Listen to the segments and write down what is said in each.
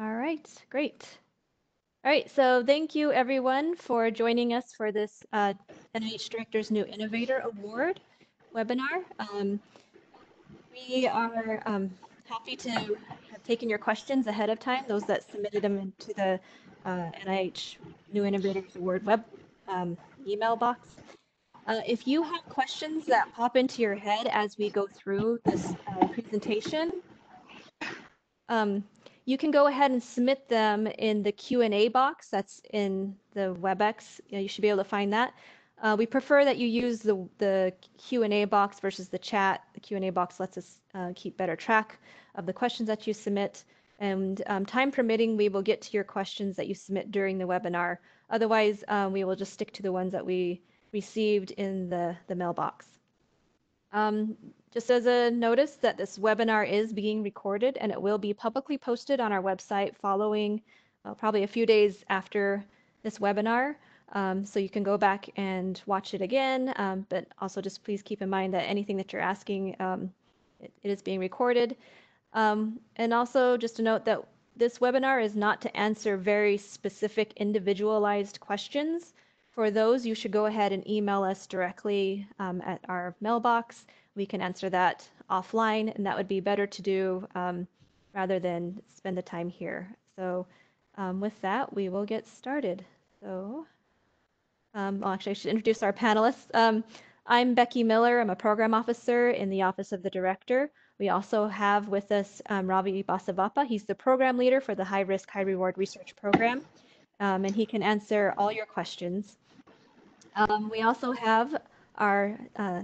All right, great. All right, so thank you everyone for joining us for this uh, NIH Director's New Innovator Award webinar. Um, we are um, happy to have taken your questions ahead of time, those that submitted them into the uh, NIH New Innovators Award web um, email box. Uh, if you have questions that pop into your head as we go through this uh, presentation, um, you can go ahead and submit them in the Q&A box that's in the WebEx. You, know, you should be able to find that. Uh, we prefer that you use the, the Q&A box versus the chat. The Q&A box lets us uh, keep better track of the questions that you submit. And um, time permitting, we will get to your questions that you submit during the webinar. Otherwise, um, we will just stick to the ones that we received in the, the mailbox. Um, just as a notice that this webinar is being recorded and it will be publicly posted on our website following uh, probably a few days after this webinar. Um, so you can go back and watch it again, um, but also just please keep in mind that anything that you're asking, um, it, it is being recorded. Um, and also just a note that this webinar is not to answer very specific individualized questions. For those, you should go ahead and email us directly um, at our mailbox. We can answer that offline, and that would be better to do um, rather than spend the time here. So um, with that, we will get started. So, um, well, actually, I should introduce our panelists. Um, I'm Becky Miller. I'm a program officer in the Office of the Director. We also have with us um, Ravi Basavappa. He's the program leader for the High Risk, High Reward Research Program, um, and he can answer all your questions. Um, we also have our, uh,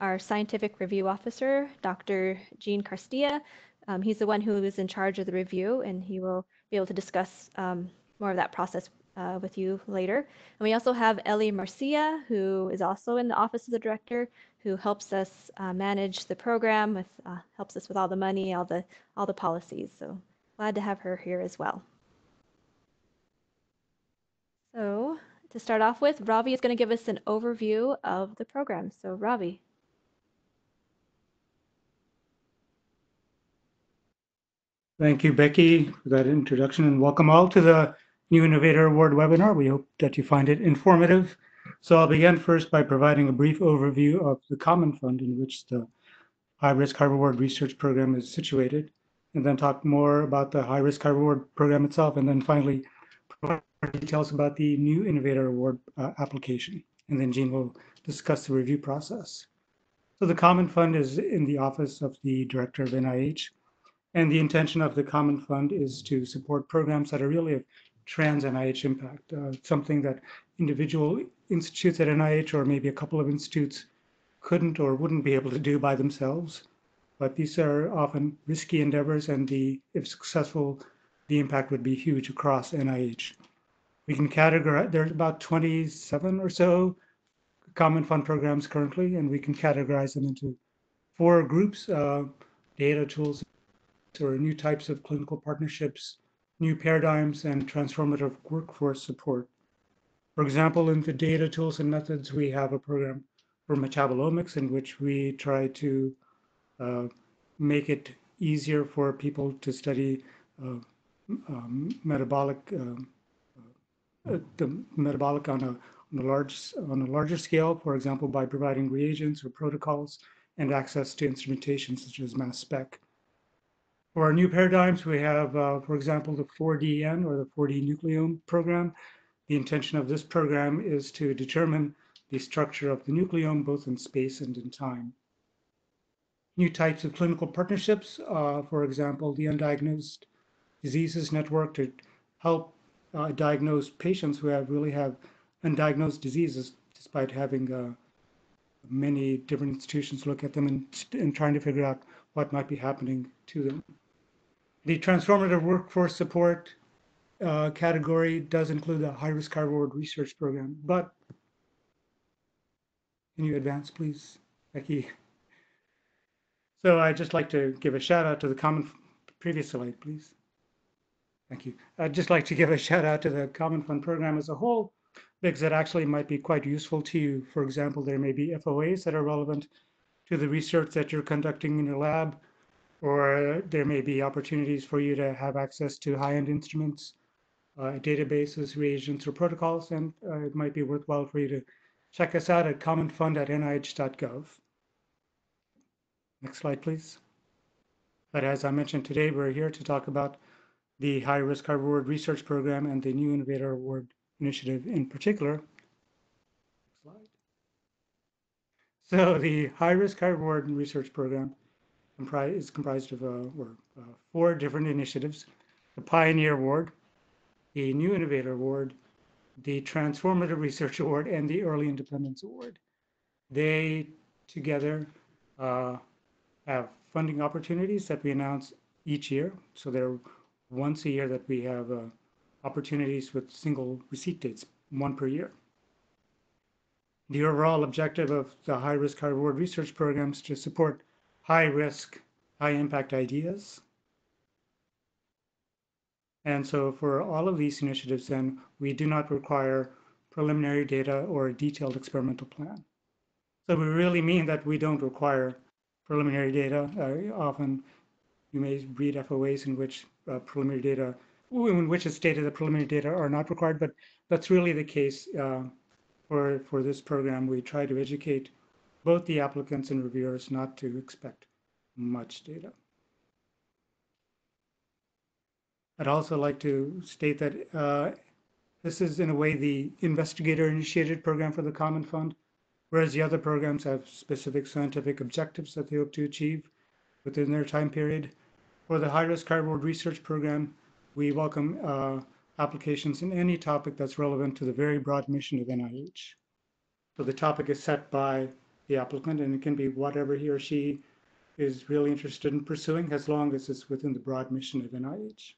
our scientific review officer, Dr. Gene Carstilla. Um, he's the one who is in charge of the review, and he will be able to discuss um, more of that process uh, with you later. And we also have Ellie Marcia, who is also in the Office of the Director, who helps us uh, manage the program, with uh, helps us with all the money, all the all the policies. So glad to have her here as well. So to start off with, Ravi is going to give us an overview of the program. So Ravi. Thank you, Becky, for that introduction, and welcome all to the New Innovator Award webinar. We hope that you find it informative so I'll begin first by providing a brief overview of the Common Fund in which the High Risk High Reward Research Program is situated, and then talk more about the High Risk High Reward Program itself, and then finally provide details about the new Innovator Award uh, application. And then Gene will discuss the review process. So the Common Fund is in the office of the Director of NIH, and the intention of the Common Fund is to support programs that are really of trans NIH impact, uh, something that individual institutes at NIH or maybe a couple of institutes couldn't or wouldn't be able to do by themselves. But these are often risky endeavors, and the if successful, the impact would be huge across NIH. We can categorize, there's about 27 or so common fund programs currently, and we can categorize them into four groups, uh, data tools, or new types of clinical partnerships, new paradigms, and transformative workforce support. For example, in the data tools and methods, we have a program for metabolomics in which we try to uh, make it easier for people to study uh, metabolic um, uh, the metabolic on a, on a large on a larger scale, for example, by providing reagents or protocols and access to instrumentation such as mass spec. For our new paradigms, we have, uh, for example, the 4DN or the 4D nucleome program, the intention of this program is to determine the structure of the nucleome, both in space and in time. New types of clinical partnerships, uh, for example, the Undiagnosed Diseases Network to help uh, diagnose patients who have really have undiagnosed diseases, despite having uh, many different institutions look at them and, and trying to figure out what might be happening to them. The transformative workforce support uh, category does include the high risk high reward research program, but can you advance, please, Becky? So I'd just like to give a shout out to the common previous slide, please. Thank you. I'd just like to give a shout out to the Common Fund program as a whole, because it actually might be quite useful to you. For example, there may be FOAs that are relevant to the research that you're conducting in your lab. or there may be opportunities for you to have access to high-end instruments, uh, databases, reagents, or protocols, and uh, it might be worthwhile for you to check us out at commonfund.nih.gov. Next slide, please. But as I mentioned today, we're here to talk about the High Risk High Reward Research Program and the New Innovator Award Initiative in particular. Slide. So the High Risk High Reward Research Program is comprised of uh, or, uh, four different initiatives, the Pioneer Award, the New Innovator Award, the Transformative Research Award, and the Early Independence Award. They together uh, have funding opportunities that we announce each year. So they're once a year that we have uh, opportunities with single receipt dates, one per year. The overall objective of the high risk, high reward research programs to support high risk, high impact ideas. And so for all of these initiatives, then we do not require preliminary data or a detailed experimental plan. So we really mean that we don't require preliminary data. Uh, often you may read FOAs in which uh, preliminary data, in which it's stated that preliminary data are not required, but that's really the case uh, for, for this program. We try to educate both the applicants and reviewers not to expect much data. I'd also like to state that uh, this is in a way the investigator initiated program for the Common Fund, whereas the other programs have specific scientific objectives that they hope to achieve within their time period. For the High Risk High Reward Research Program, we welcome uh, applications in any topic that's relevant to the very broad mission of NIH. So the topic is set by the applicant and it can be whatever he or she is really interested in pursuing as long as it's within the broad mission of NIH.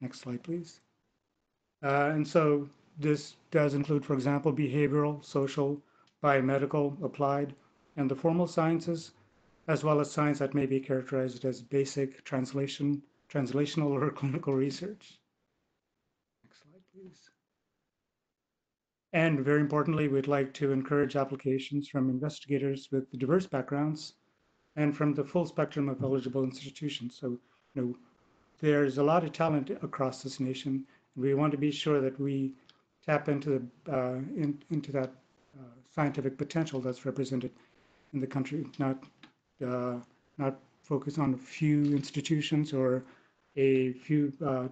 Next slide, please. Uh, and so this does include, for example, behavioral, social, biomedical, applied, and the formal sciences, as well as science that may be characterized as basic translation, translational or clinical research. Next slide, please. And very importantly, we'd like to encourage applications from investigators with diverse backgrounds and from the full spectrum of eligible institutions. So, you know, there's a lot of talent across this nation. We want to be sure that we tap into the uh, in, into that uh, scientific potential that's represented in the country, not uh, not focus on a few institutions or a few uh,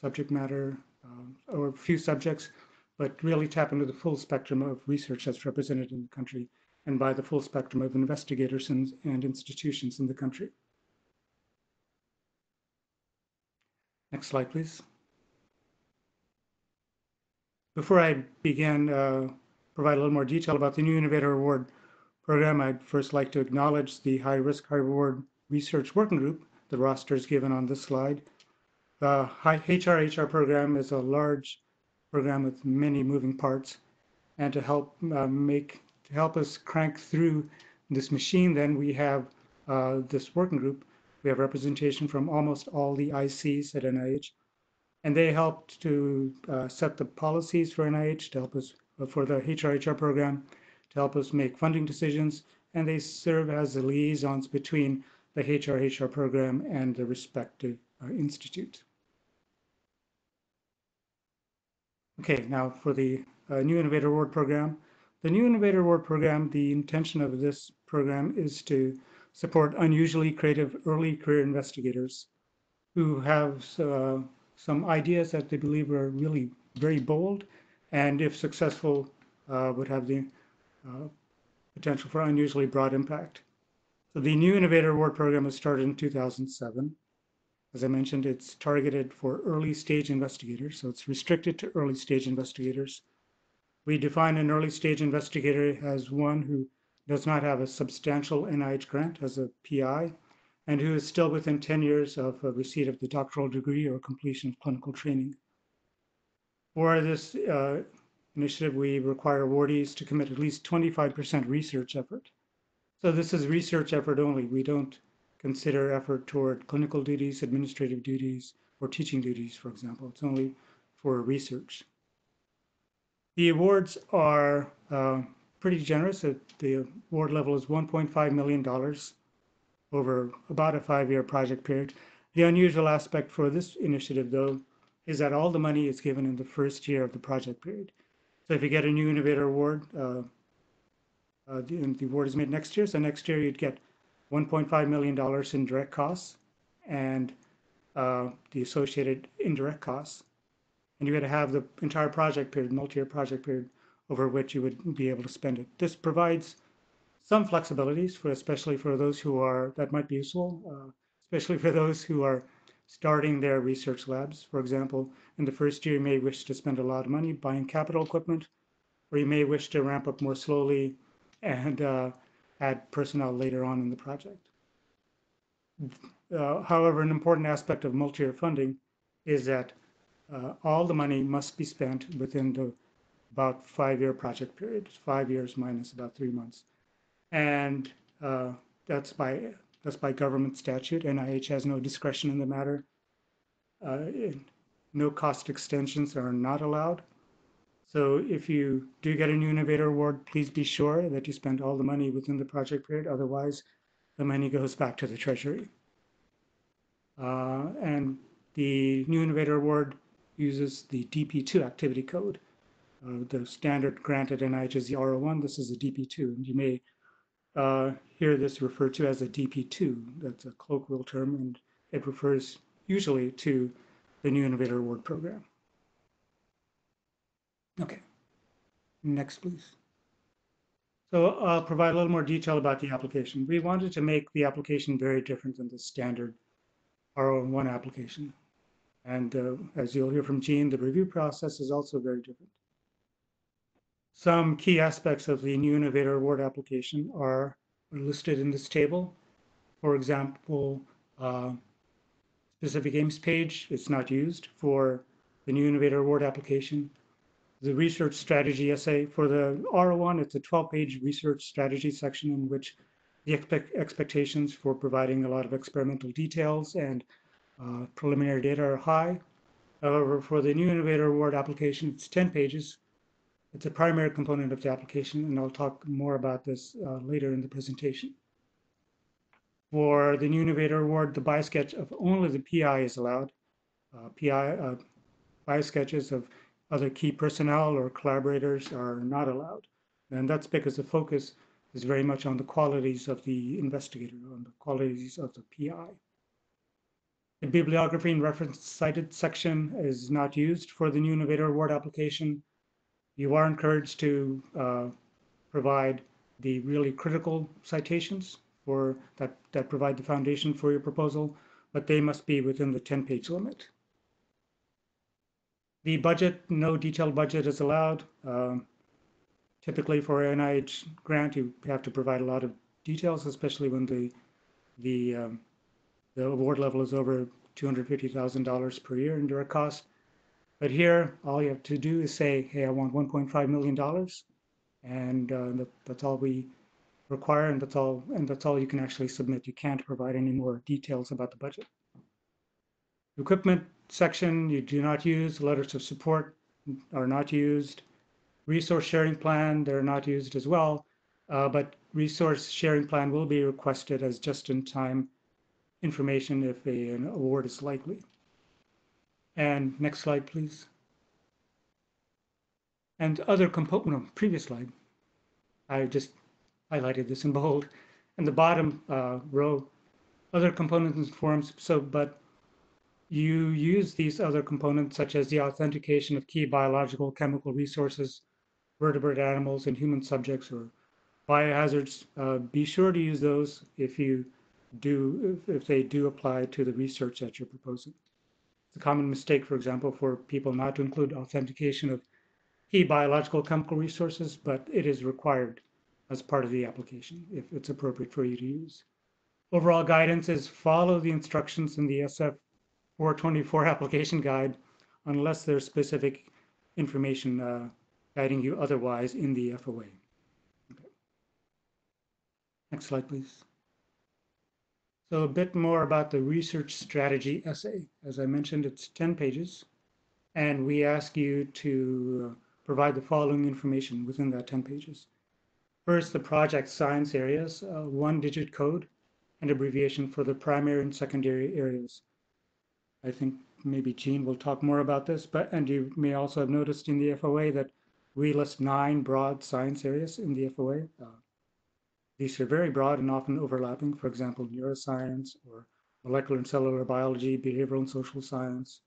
subject matter uh, or a few subjects, but really tap into the full spectrum of research that's represented in the country and by the full spectrum of investigators and, and institutions in the country. Next slide, please. Before I begin, uh, provide a little more detail about the new Innovator Award program, I'd first like to acknowledge the High Risk, High Reward Research Working Group. The roster is given on this slide. The HRHR program is a large program with many moving parts. And to help uh, make, to help us crank through this machine, then we have uh, this working group. We have representation from almost all the ICs at NIH. And they helped to uh, set the policies for NIH to help us uh, for the HRHR program to help us make funding decisions, and they serve as the liaisons between the HRHR program and the respective uh, institute. Okay, now for the uh, New Innovator Award Program. The New Innovator Award Program, the intention of this program is to support unusually creative early career investigators who have uh, some ideas that they believe are really very bold and if successful uh, would have the uh, potential for unusually broad impact. So the new Innovator Award program was started in 2007. As I mentioned, it's targeted for early stage investigators, so it's restricted to early stage investigators. We define an early stage investigator as one who does not have a substantial NIH grant as a PI and who is still within 10 years of receipt of the doctoral degree or completion of clinical training. For this uh, initiative, we require awardees to commit at least 25% research effort. So this is research effort only. We don't consider effort toward clinical duties, administrative duties, or teaching duties, for example. It's only for research. The awards are uh, pretty generous. The award level is $1.5 million. over about a five-year project period. The unusual aspect for this initiative, though, is that all the money is given in the first year of the project period. So if you get a new innovator award, uh, uh, the, the award is made next year. So next year you'd get 1.5 million dollars in direct costs and uh, the associated indirect costs, and you to have the entire project period, multi-year project period, over which you would be able to spend it. This provides some flexibilities for, especially for those who are that might be useful, uh, especially for those who are starting their research labs. For example, in the first year, you may wish to spend a lot of money buying capital equipment, or you may wish to ramp up more slowly and uh, add personnel later on in the project. Uh, however, an important aspect of multi-year funding is that uh, all the money must be spent within the about five-year project period, five years minus about three months. And uh, that's by that's by government statute. NIH has no discretion in the matter. Uh, no cost extensions are not allowed. So if you do get a new innovator award, please be sure that you spend all the money within the project period. Otherwise, the money goes back to the treasury. Uh, and the new innovator award uses the DP2 activity code. Uh, the standard grant at NIH is the R01. This is the DP2. And you may uh, hear this referred to as a DP2. That's a colloquial term, and it refers usually to the new innovator award program. Okay, next please. So I'll provide a little more detail about the application. We wanted to make the application very different than the standard R01 application. And uh, as you'll hear from Gene, the review process is also very different. Some key aspects of the new Innovator Award application are listed in this table. For example, uh, specific aims page, it's not used for the new Innovator Award application the research strategy essay. For the R01, it's a 12-page research strategy section in which the expect expectations for providing a lot of experimental details and uh, preliminary data are high. However, for the new Innovator Award application, it's 10 pages. It's a primary component of the application, and I'll talk more about this uh, later in the presentation. For the new Innovator Award, the biosketch of only the PI is allowed. Uh, PI uh, biosketches of other key personnel or collaborators are not allowed. And that's because the focus is very much on the qualities of the investigator, on the qualities of the PI. The bibliography and reference cited section is not used for the new Innovator Award application. You are encouraged to uh, provide the really critical citations for that, that provide the foundation for your proposal, but they must be within the 10 page limit. The budget, no detailed budget is allowed. Um, typically for an NIH grant, you have to provide a lot of details, especially when the the um, the award level is over $250,000 per year in direct cost. But here, all you have to do is say, hey, I want $1.5 million. And uh, that's all we require, and that's all, and that's all you can actually submit. You can't provide any more details about the budget. Equipment section you do not use. Letters of support are not used. Resource sharing plan, they're not used as well. Uh, but resource sharing plan will be requested as just-in-time information if a, an award is likely. And next slide, please. And other component, no, previous slide. I just highlighted this in bold. And the bottom uh, row, other components and forms. So, but you use these other components such as the authentication of key biological chemical resources, vertebrate animals and human subjects or biohazards, uh, be sure to use those if you do, if, if they do apply to the research that you're proposing. It's a common mistake, for example, for people not to include authentication of key biological chemical resources, but it is required as part of the application if it's appropriate for you to use. Overall guidance is follow the instructions in the SF 424 application guide unless there's specific information uh, guiding you otherwise in the FOA. Okay. Next slide, please. So a bit more about the research strategy essay. As I mentioned, it's 10 pages, and we ask you to provide the following information within that 10 pages. First, the project science areas, uh, one digit code, and abbreviation for the primary and secondary areas. I think maybe Gene will talk more about this, but and you may also have noticed in the FOA that we list nine broad science areas in the FOA. Uh, these are very broad and often overlapping, for example, neuroscience or molecular and cellular biology, behavioral and social science,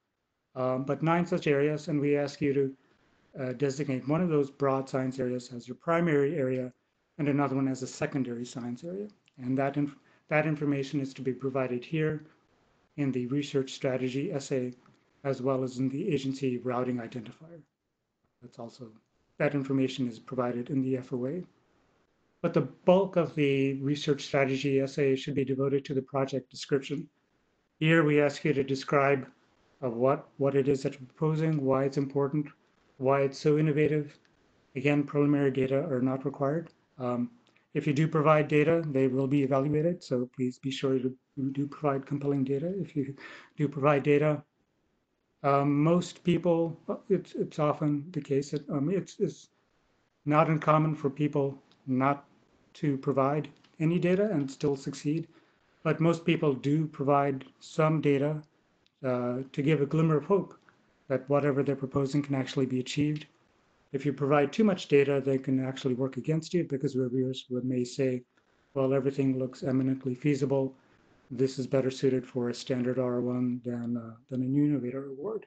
um, but nine such areas, and we ask you to uh, designate one of those broad science areas as your primary area and another one as a secondary science area. And that, inf that information is to be provided here in the research strategy essay, as well as in the agency routing identifier. That's also, that information is provided in the FOA. But the bulk of the research strategy essay should be devoted to the project description. Here we ask you to describe of what, what it is that you're proposing, why it's important, why it's so innovative. Again, preliminary data are not required. Um, if you do provide data, they will be evaluated. So please be sure to do provide compelling data. If you do provide data, um, most people, it's, it's often the case that um, it's, it's not uncommon for people not to provide any data and still succeed. But most people do provide some data uh, to give a glimmer of hope that whatever they're proposing can actually be achieved. If you provide too much data, they can actually work against you because reviewers may say, well, everything looks eminently feasible. This is better suited for a standard R1 than, uh, than a new innovator award.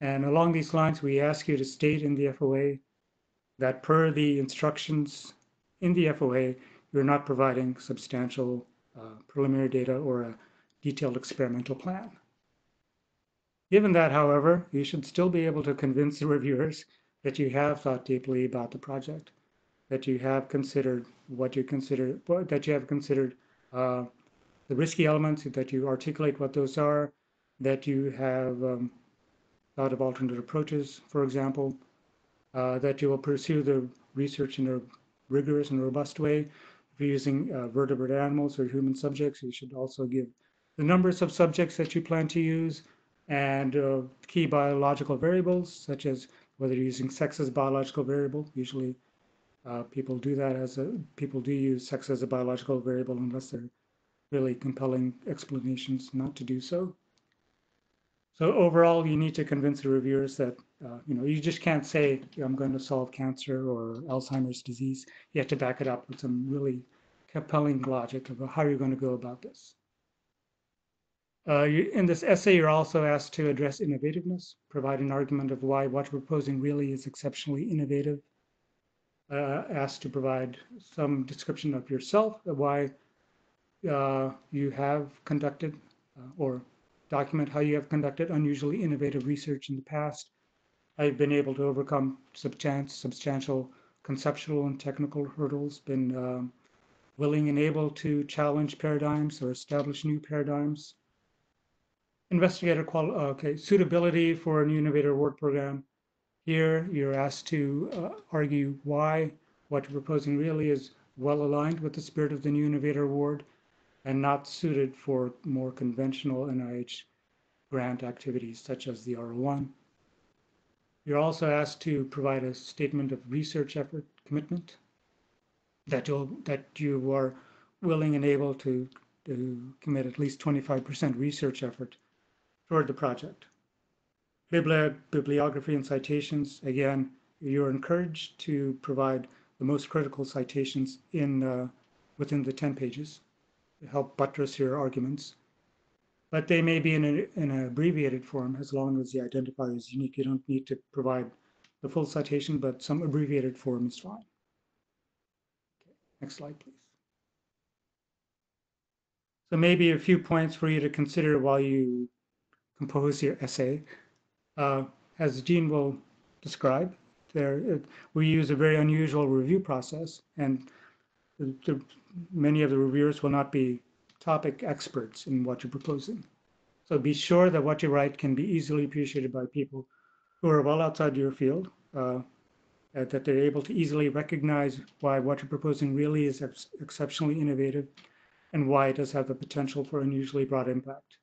And along these lines, we ask you to state in the FOA that per the instructions in the FOA, you're not providing substantial uh, preliminary data or a detailed experimental plan. Given that, however, you should still be able to convince the reviewers that you have thought deeply about the project, that you have considered what you consider, that you have considered uh, the risky elements, that you articulate what those are, that you have um, thought of alternate approaches, for example, uh, that you will pursue the research in a rigorous and robust way. If you're using uh, vertebrate animals or human subjects, you should also give the numbers of subjects that you plan to use, and uh, key biological variables, such as whether you're using sex as a biological variable. Usually uh, people do that as a, people do use sex as a biological variable unless they're really compelling explanations not to do so. So overall, you need to convince the reviewers that, uh, you know, you just can't say, I'm going to solve cancer or Alzheimer's disease. You have to back it up with some really compelling logic about how you're going to go about this. Uh, you, in this essay, you're also asked to address innovativeness, provide an argument of why what you're proposing really is exceptionally innovative, uh, asked to provide some description of yourself, of why uh, you have conducted uh, or document how you have conducted unusually innovative research in the past. I've been able to overcome substantial conceptual and technical hurdles, been um, willing and able to challenge paradigms or establish new paradigms, investigator qual uh, okay suitability for a new innovator award program. Here you're asked to uh, argue why what you're proposing really is well aligned with the spirit of the new innovator award and not suited for more conventional NIH grant activities such as the R01. You're also asked to provide a statement of research effort commitment that you'll that you are willing and able to to commit at least 25% research effort toward the project. Bibli bibliography and citations, again, you're encouraged to provide the most critical citations in uh, within the 10 pages to help buttress your arguments. But they may be in, a, in an abbreviated form as long as the identifier is unique. You don't need to provide the full citation, but some abbreviated form is fine. Okay, next slide, please. So maybe a few points for you to consider while you compose your essay. Uh, as Gene will describe, there it, we use a very unusual review process, and the, the, many of the reviewers will not be topic experts in what you're proposing. So be sure that what you write can be easily appreciated by people who are well outside your field, uh, that they're able to easily recognize why what you're proposing really is ex exceptionally innovative and why it does have the potential for unusually broad impact.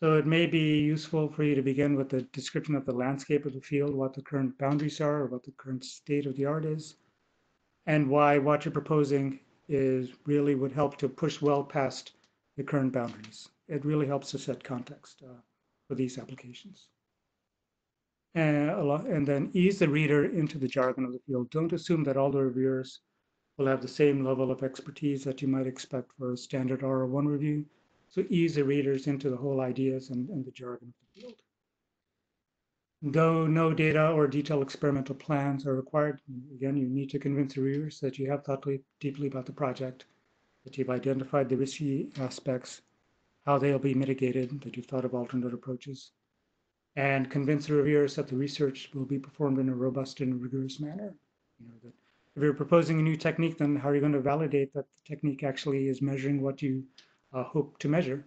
So it may be useful for you to begin with a description of the landscape of the field, what the current boundaries are, what the current state of the art is, and why what you're proposing is really would help to push well past the current boundaries. It really helps to set context uh, for these applications. And, and then ease the reader into the jargon of the field. Don't assume that all the reviewers will have the same level of expertise that you might expect for a standard R01 review. So ease the readers into the whole ideas and, and the jargon of the field. Though no data or detailed experimental plans are required, again, you need to convince the readers that you have thought deeply about the project, that you've identified the risky aspects, how they'll be mitigated, that you've thought of alternate approaches, and convince the reviewers that the research will be performed in a robust and rigorous manner. You know, that if you're proposing a new technique, then how are you going to validate that the technique actually is measuring what you uh, hope to measure?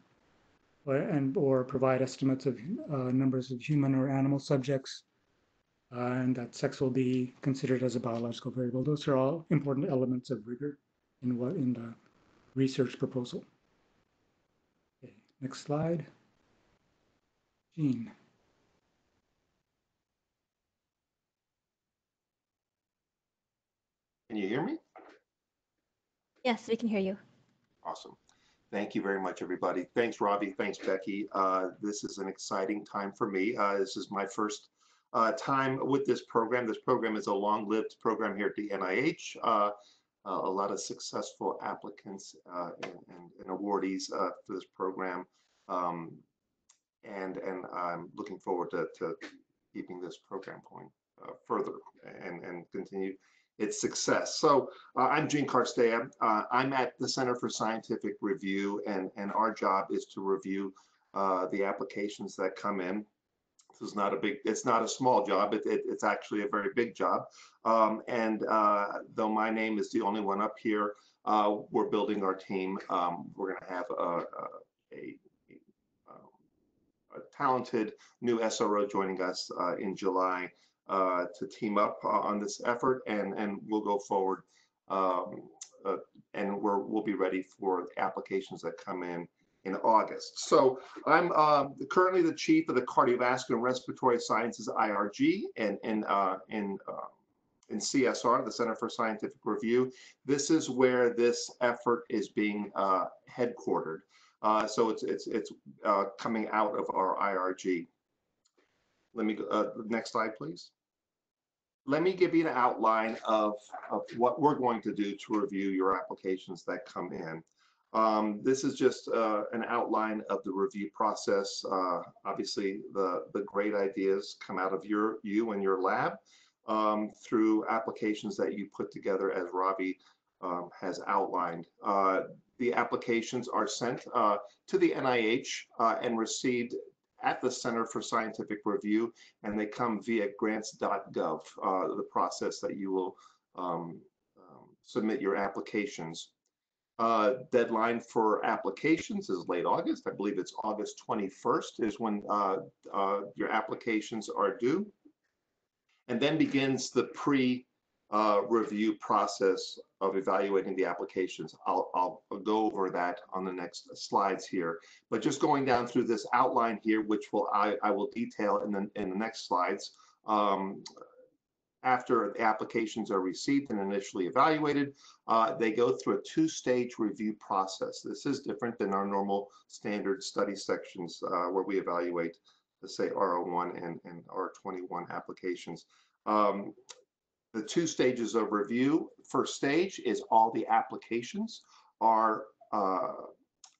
Or, and or provide estimates of uh, numbers of human or animal subjects, uh, and that sex will be considered as a biological variable. Those are all important elements of rigor in what in the research proposal. Okay, next slide. Gene. Can you hear me? Yes, we can hear you. Awesome. Thank you very much, everybody. Thanks, Ravi. Thanks, Becky. Uh, this is an exciting time for me. Uh, this is my first uh, time with this program. This program is a long-lived program here at the NIH. Uh, uh, a lot of successful applicants uh, and, and, and, awardees for this program. Um, and, and I'm looking forward to, to keeping this program going further and, and continue its success. So uh, I'm Gene Carstea. Uh, I'm at the Center for Scientific Review, and, and our job is to review uh, the applications that come in. This is not a big, it's not a small job. It, it, it's actually a very big job. Um, and uh, though my name is the only one up here, uh, we're building our team. Um, we're going to have a, a, a a talented new SRO joining us uh, in July uh, to team up uh, on this effort and, and we'll go forward um, uh, and we're, we'll be ready for applications that come in in August. So I'm uh, currently the chief of the Cardiovascular and Respiratory Sciences IRG and, and uh, in, uh, in CSR, the Center for Scientific Review. This is where this effort is being headquartered. so it's, it's, it's coming out of our IRG. Let me go, next slide, please let me give you an outline of, of what we're going to do to review your applications that come in. Um, this is just uh, an outline of the review process. Uh, obviously, the, the great ideas come out of your you and your lab um, through applications that you put together as Ravi um, has outlined. Uh, the applications are sent uh, to the NIH uh, and received at the Center for Scientific Review, and they come via grants.gov, uh, the process that you will um, um, submit your applications. Uh, deadline for applications is late August. I believe it's August 21st is when uh, uh, your applications are due. And then begins the pre uh, review process of evaluating the applications. I'll, I'll, go over that on the next slides here. But just going down through this outline here, which will I, I will detail in the, in the next slides. Um, after the applications are received and initially evaluated, uh, they go through a two-stage review process. This is different than our normal standard study sections uh, where we evaluate, let's say, R01 and, and R21 applications. Um, the two stages of review. First stage is all the applications are uh,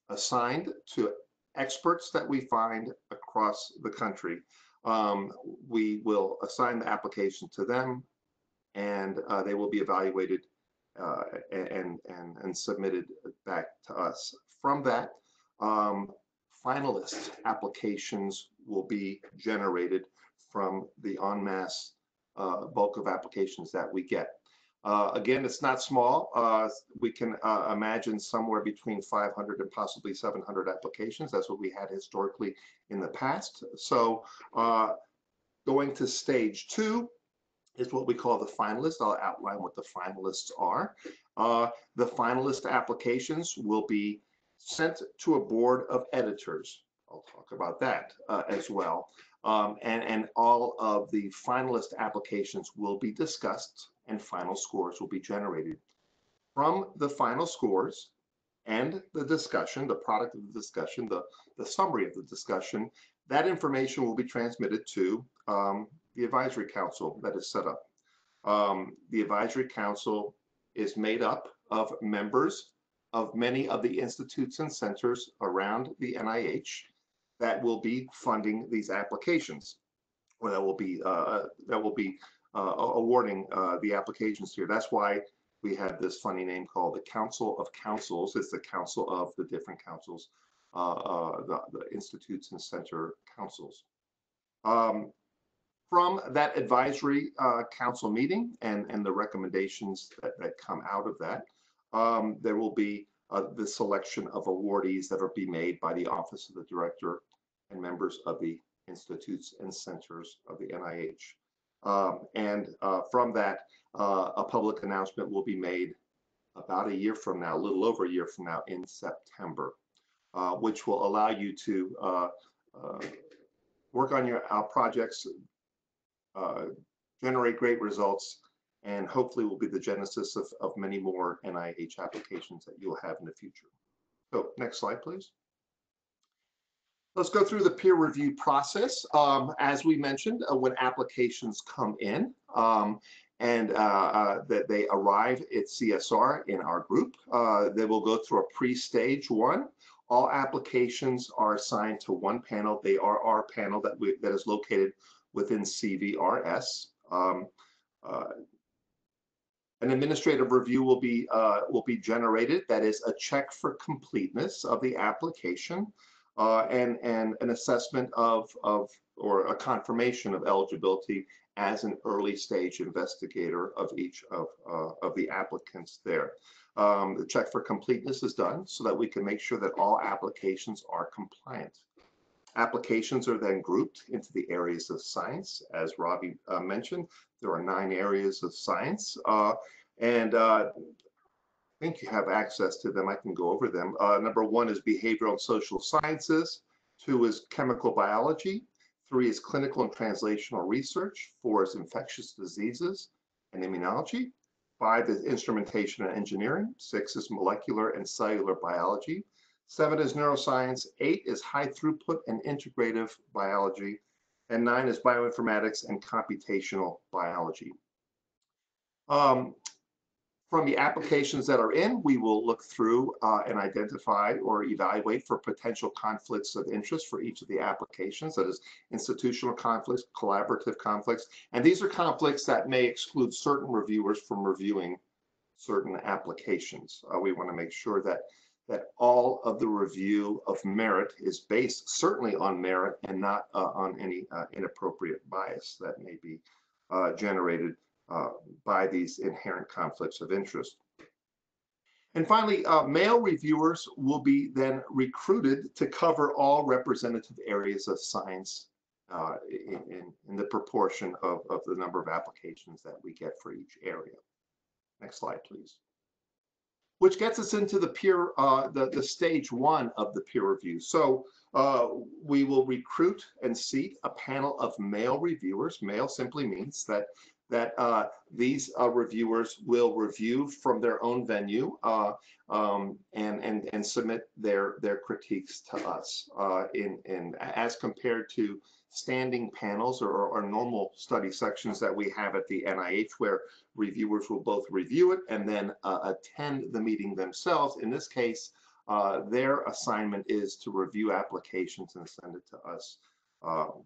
assigned to experts that we find across the country. Um, we will assign the application to them and uh, they will be evaluated uh, and, and, and submitted back to us. From that, um, finalist applications will be generated from the en masse uh, bulk of applications that we get. Uh, again, it's not small. Uh, we can uh, imagine somewhere between 500 and possibly 700 applications. That's what we had historically in the past. So uh, going to stage two is what we call the finalists. I'll outline what the finalists are. Uh, the finalist applications will be sent to a board of editors. I'll talk about that as well. Um, and, and all of the finalist applications will be discussed and final scores will be generated. From the final scores and the discussion, the product of the discussion, the, the summary of the discussion, that information will be transmitted to um, the advisory council that is set up. Um, the advisory council is made up of members of many of the institutes and centers around the NIH that will be funding these applications, or that will be uh, that will be uh, awarding uh, the applications here. That's why we have this funny name called the Council of Councils. It's the council of the different councils, uh, uh, the, the institutes and center councils. Um, from that advisory uh, council meeting and, and the recommendations that, that come out of that, um, there will be uh, the selection of awardees that are be made by the Office of the Director and members of the institutes and centers of the NIH. Um, and uh, from that, uh, a public announcement will be made about a year from now, a little over a year from now in September, uh, which will allow you to uh, uh, work on your projects, uh, generate great results, and hopefully will be the genesis of, of many more NIH applications that you'll have in the future. So next slide, please. Let's go through the peer review process. Um, as we mentioned, uh, when applications come in um, and uh, uh, that they arrive at CSR in our group, uh, they will go through a pre-stage one. All applications are assigned to one panel. They are our panel that we, that is located within CVRS. Um, uh, an administrative review will be uh, will be generated. That is a check for completeness of the application uh, and and an assessment of of or a confirmation of eligibility as an early stage investigator of each of uh, of the applicants there. Um, the check for completeness is done so that we can make sure that all applications are compliant. Applications are then grouped into the areas of science. As Ravi uh, mentioned, there are nine areas of science. Uh, and uh, I think you have access to them. I can go over them. Uh, number one is behavioral and social sciences. Two is chemical biology. Three is clinical and translational research. Four is infectious diseases and immunology. Five is instrumentation and engineering. Six is molecular and cellular biology. Seven is neuroscience. Eight is high throughput and integrative biology. And nine is bioinformatics and computational biology. Um, from the applications that are in, we will look through uh, and identify or evaluate for potential conflicts of interest for each of the applications. That is institutional conflicts, collaborative conflicts. And these are conflicts that may exclude certain reviewers from reviewing certain applications. Uh, we want to make sure that that all of the review of merit is based certainly on merit and not uh, on any uh, inappropriate bias that may be uh, generated by these inherent conflicts of interest. And finally, uh, mail reviewers will be then recruited to cover all representative areas of science uh, in, in, in, the proportion of, of the number of applications that we get for each area. Next slide, please which gets us into the peer, uh, the, the stage one of the peer review. So uh, we will recruit and seat a panel of mail reviewers. Mail simply means that that uh, these uh, reviewers will review from their own venue uh, um, and and and submit their their critiques to us uh, in in as compared to standing panels or, or normal study sections that we have at the NIH where reviewers will both review it and then uh, attend the meeting themselves. In this case, uh, their assignment is to review applications and send it to us um,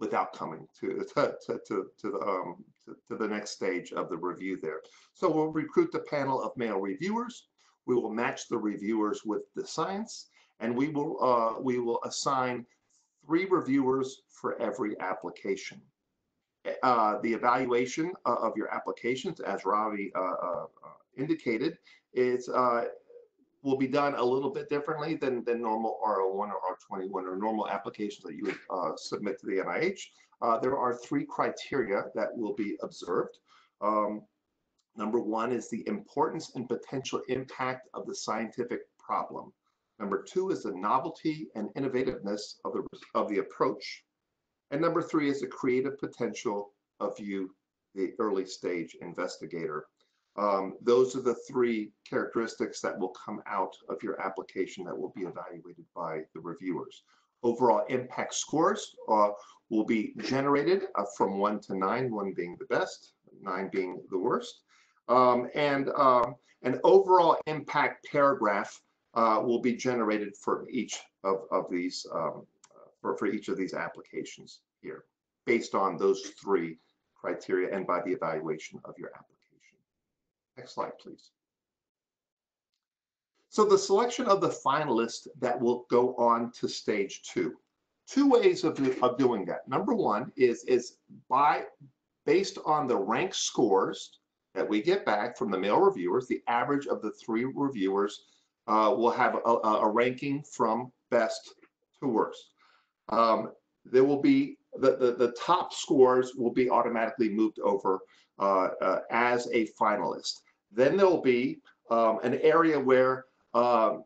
without coming to to to, to the um, to, to, the next stage of the review there. So we'll recruit the panel of mail reviewers. We will match the reviewers with the science, and we will uh, we will assign three reviewers for every application. Uh, the evaluation uh, of your applications, as Ravi uh, uh, indicated, is uh, will be done a little bit differently than, than normal R01 or R21 or normal applications that you would uh, submit to the NIH. Uh, there are three criteria that will be observed. Um, number one is the importance and potential impact of the scientific problem. Number two is the novelty and innovativeness of the, of the approach. And number three is the creative potential of you, the early stage investigator. Um, those are the three characteristics that will come out of your application that will be evaluated by the reviewers. Overall impact scores uh, will be generated uh, from one to nine, one being the best, nine being the worst. Um, and um, an overall impact paragraph uh, will be generated for each of, of these, um, for, for each of these applications here, based on those three criteria and by the evaluation of your application. Next slide, please. So the selection of the finalists that will go on to stage two. Two ways of, of doing that. Number one is, is by, based on the rank scores that we get back from the mail reviewers, the average of the three reviewers uh, will have a, a, ranking from best to worst. Um, there will be, the, the, the top scores will be automatically moved over uh, uh, as a finalist. Then there'll be um, an area where um,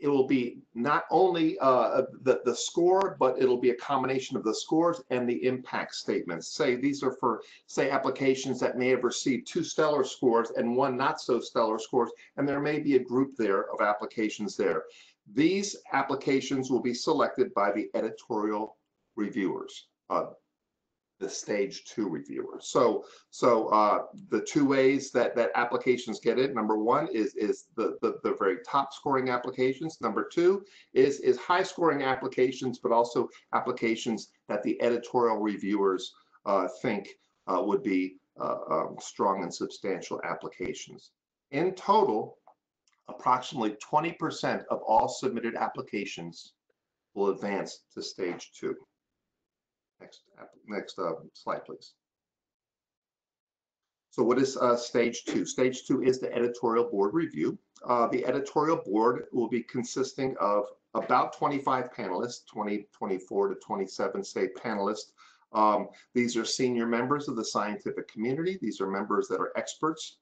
it will be not only uh, the, the score, but it'll be a combination of the scores and the impact statements. Say these are for, say, applications that may have received two stellar scores and one not so stellar scores, and there may be a group there of applications there. These applications will be selected by the editorial reviewers, uh, the stage two reviewers. So, so uh, the two ways that that applications get it. Number one is is the, the the very top scoring applications. Number two is is high scoring applications, but also applications that the editorial reviewers uh, think uh, would be uh, um, strong and substantial applications. In total, approximately 20% of all submitted applications will advance to stage two. Next, next uh, slide, please. So what is uh, stage two? Stage two is the editorial board review. Uh, The editorial board will be consisting of about 25 panelists, 20, 24 to 27, say, panelists. Um, These are senior members of the scientific community. These are members that are experts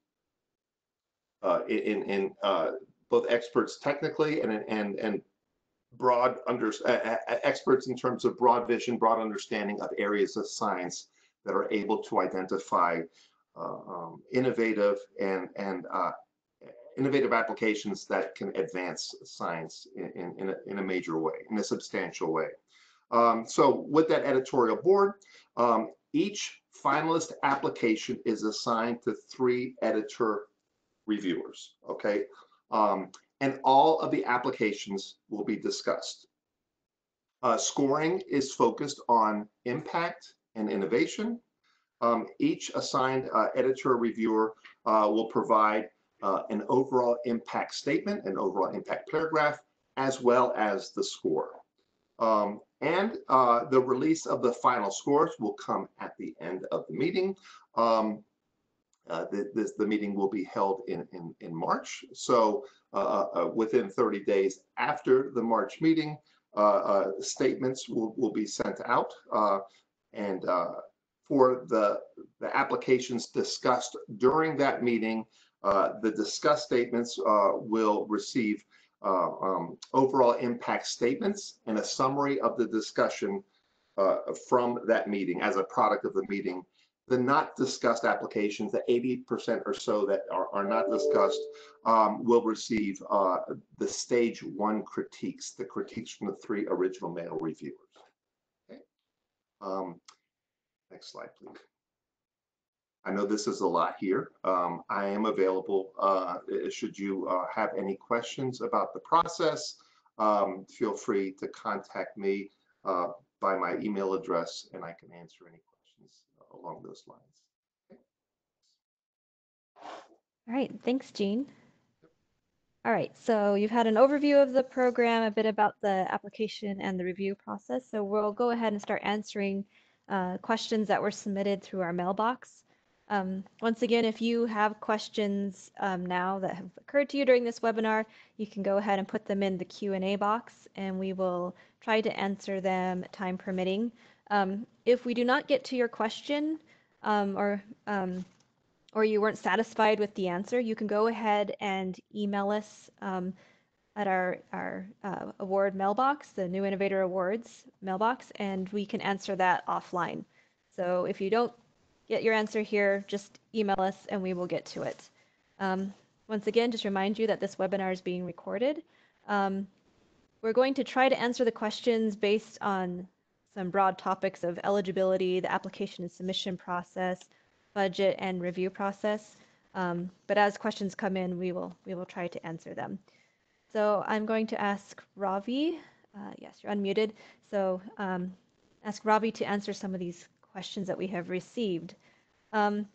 uh, in, in uh, both experts technically and, and, and broad under, uh, uh, experts in terms of broad vision, broad understanding of areas of science that are able to identify uh, um, innovative and, and uh, innovative applications that can advance science in, in, in, a, in a major way, in a substantial way. Um, so with that editorial board, um, each finalist application is assigned to three editor reviewers, okay? And all of the applications will be discussed. Uh, scoring is focused on impact and innovation. Um, each assigned uh, editor reviewer uh, will provide uh, an overall impact statement, an overall impact paragraph, as well as the score. Um, and uh, the release of the final scores will come at the end of the meeting. Um, uh, the, this, the meeting will be held in, in, in March. So uh, uh, within 30 days after the March meeting, uh, uh, statements will, will be sent out. uh, and uh, for the, the applications discussed during that meeting, uh, the discussed statements uh, will receive uh, um, overall impact statements and a summary of the discussion uh, from that meeting as a product of the meeting the not discussed applications, the 80% or so that are, are not discussed, um, will receive uh, the stage one critiques, the critiques from the three original mail reviewers. Okay. Um, next slide, please. I know this is a lot here. Um, I am available uh, should you uh, have any questions about the process. Um, feel free to contact me uh, by my email address and I can answer any questions along those lines. All right, thanks, Gene. All right, so you've had an overview of the program, a bit about the application and the review process. So we'll go ahead and start answering uh, questions that were submitted through our mailbox. Um, once again, if you have questions um, now that have occurred to you during this webinar, you can go ahead and put them in the Q&A box and we will try to answer them time permitting. Um, if we do not get to your question um, or um, or you weren't satisfied with the answer, you can go ahead and email us um, at our, our uh, award mailbox, the New Innovator Awards mailbox, and we can answer that offline. So if you don't get your answer here, just email us and we will get to it. Um, once again, just remind you that this webinar is being recorded. Um, we're going to try to answer the questions based on some broad topics of eligibility, the application and submission process, budget and review process. Um, but as questions come in, we will we will try to answer them. So I'm going to ask Ravi. Uh, yes, you're unmuted. So um, ask Ravi to answer some of these questions that we have received. Um,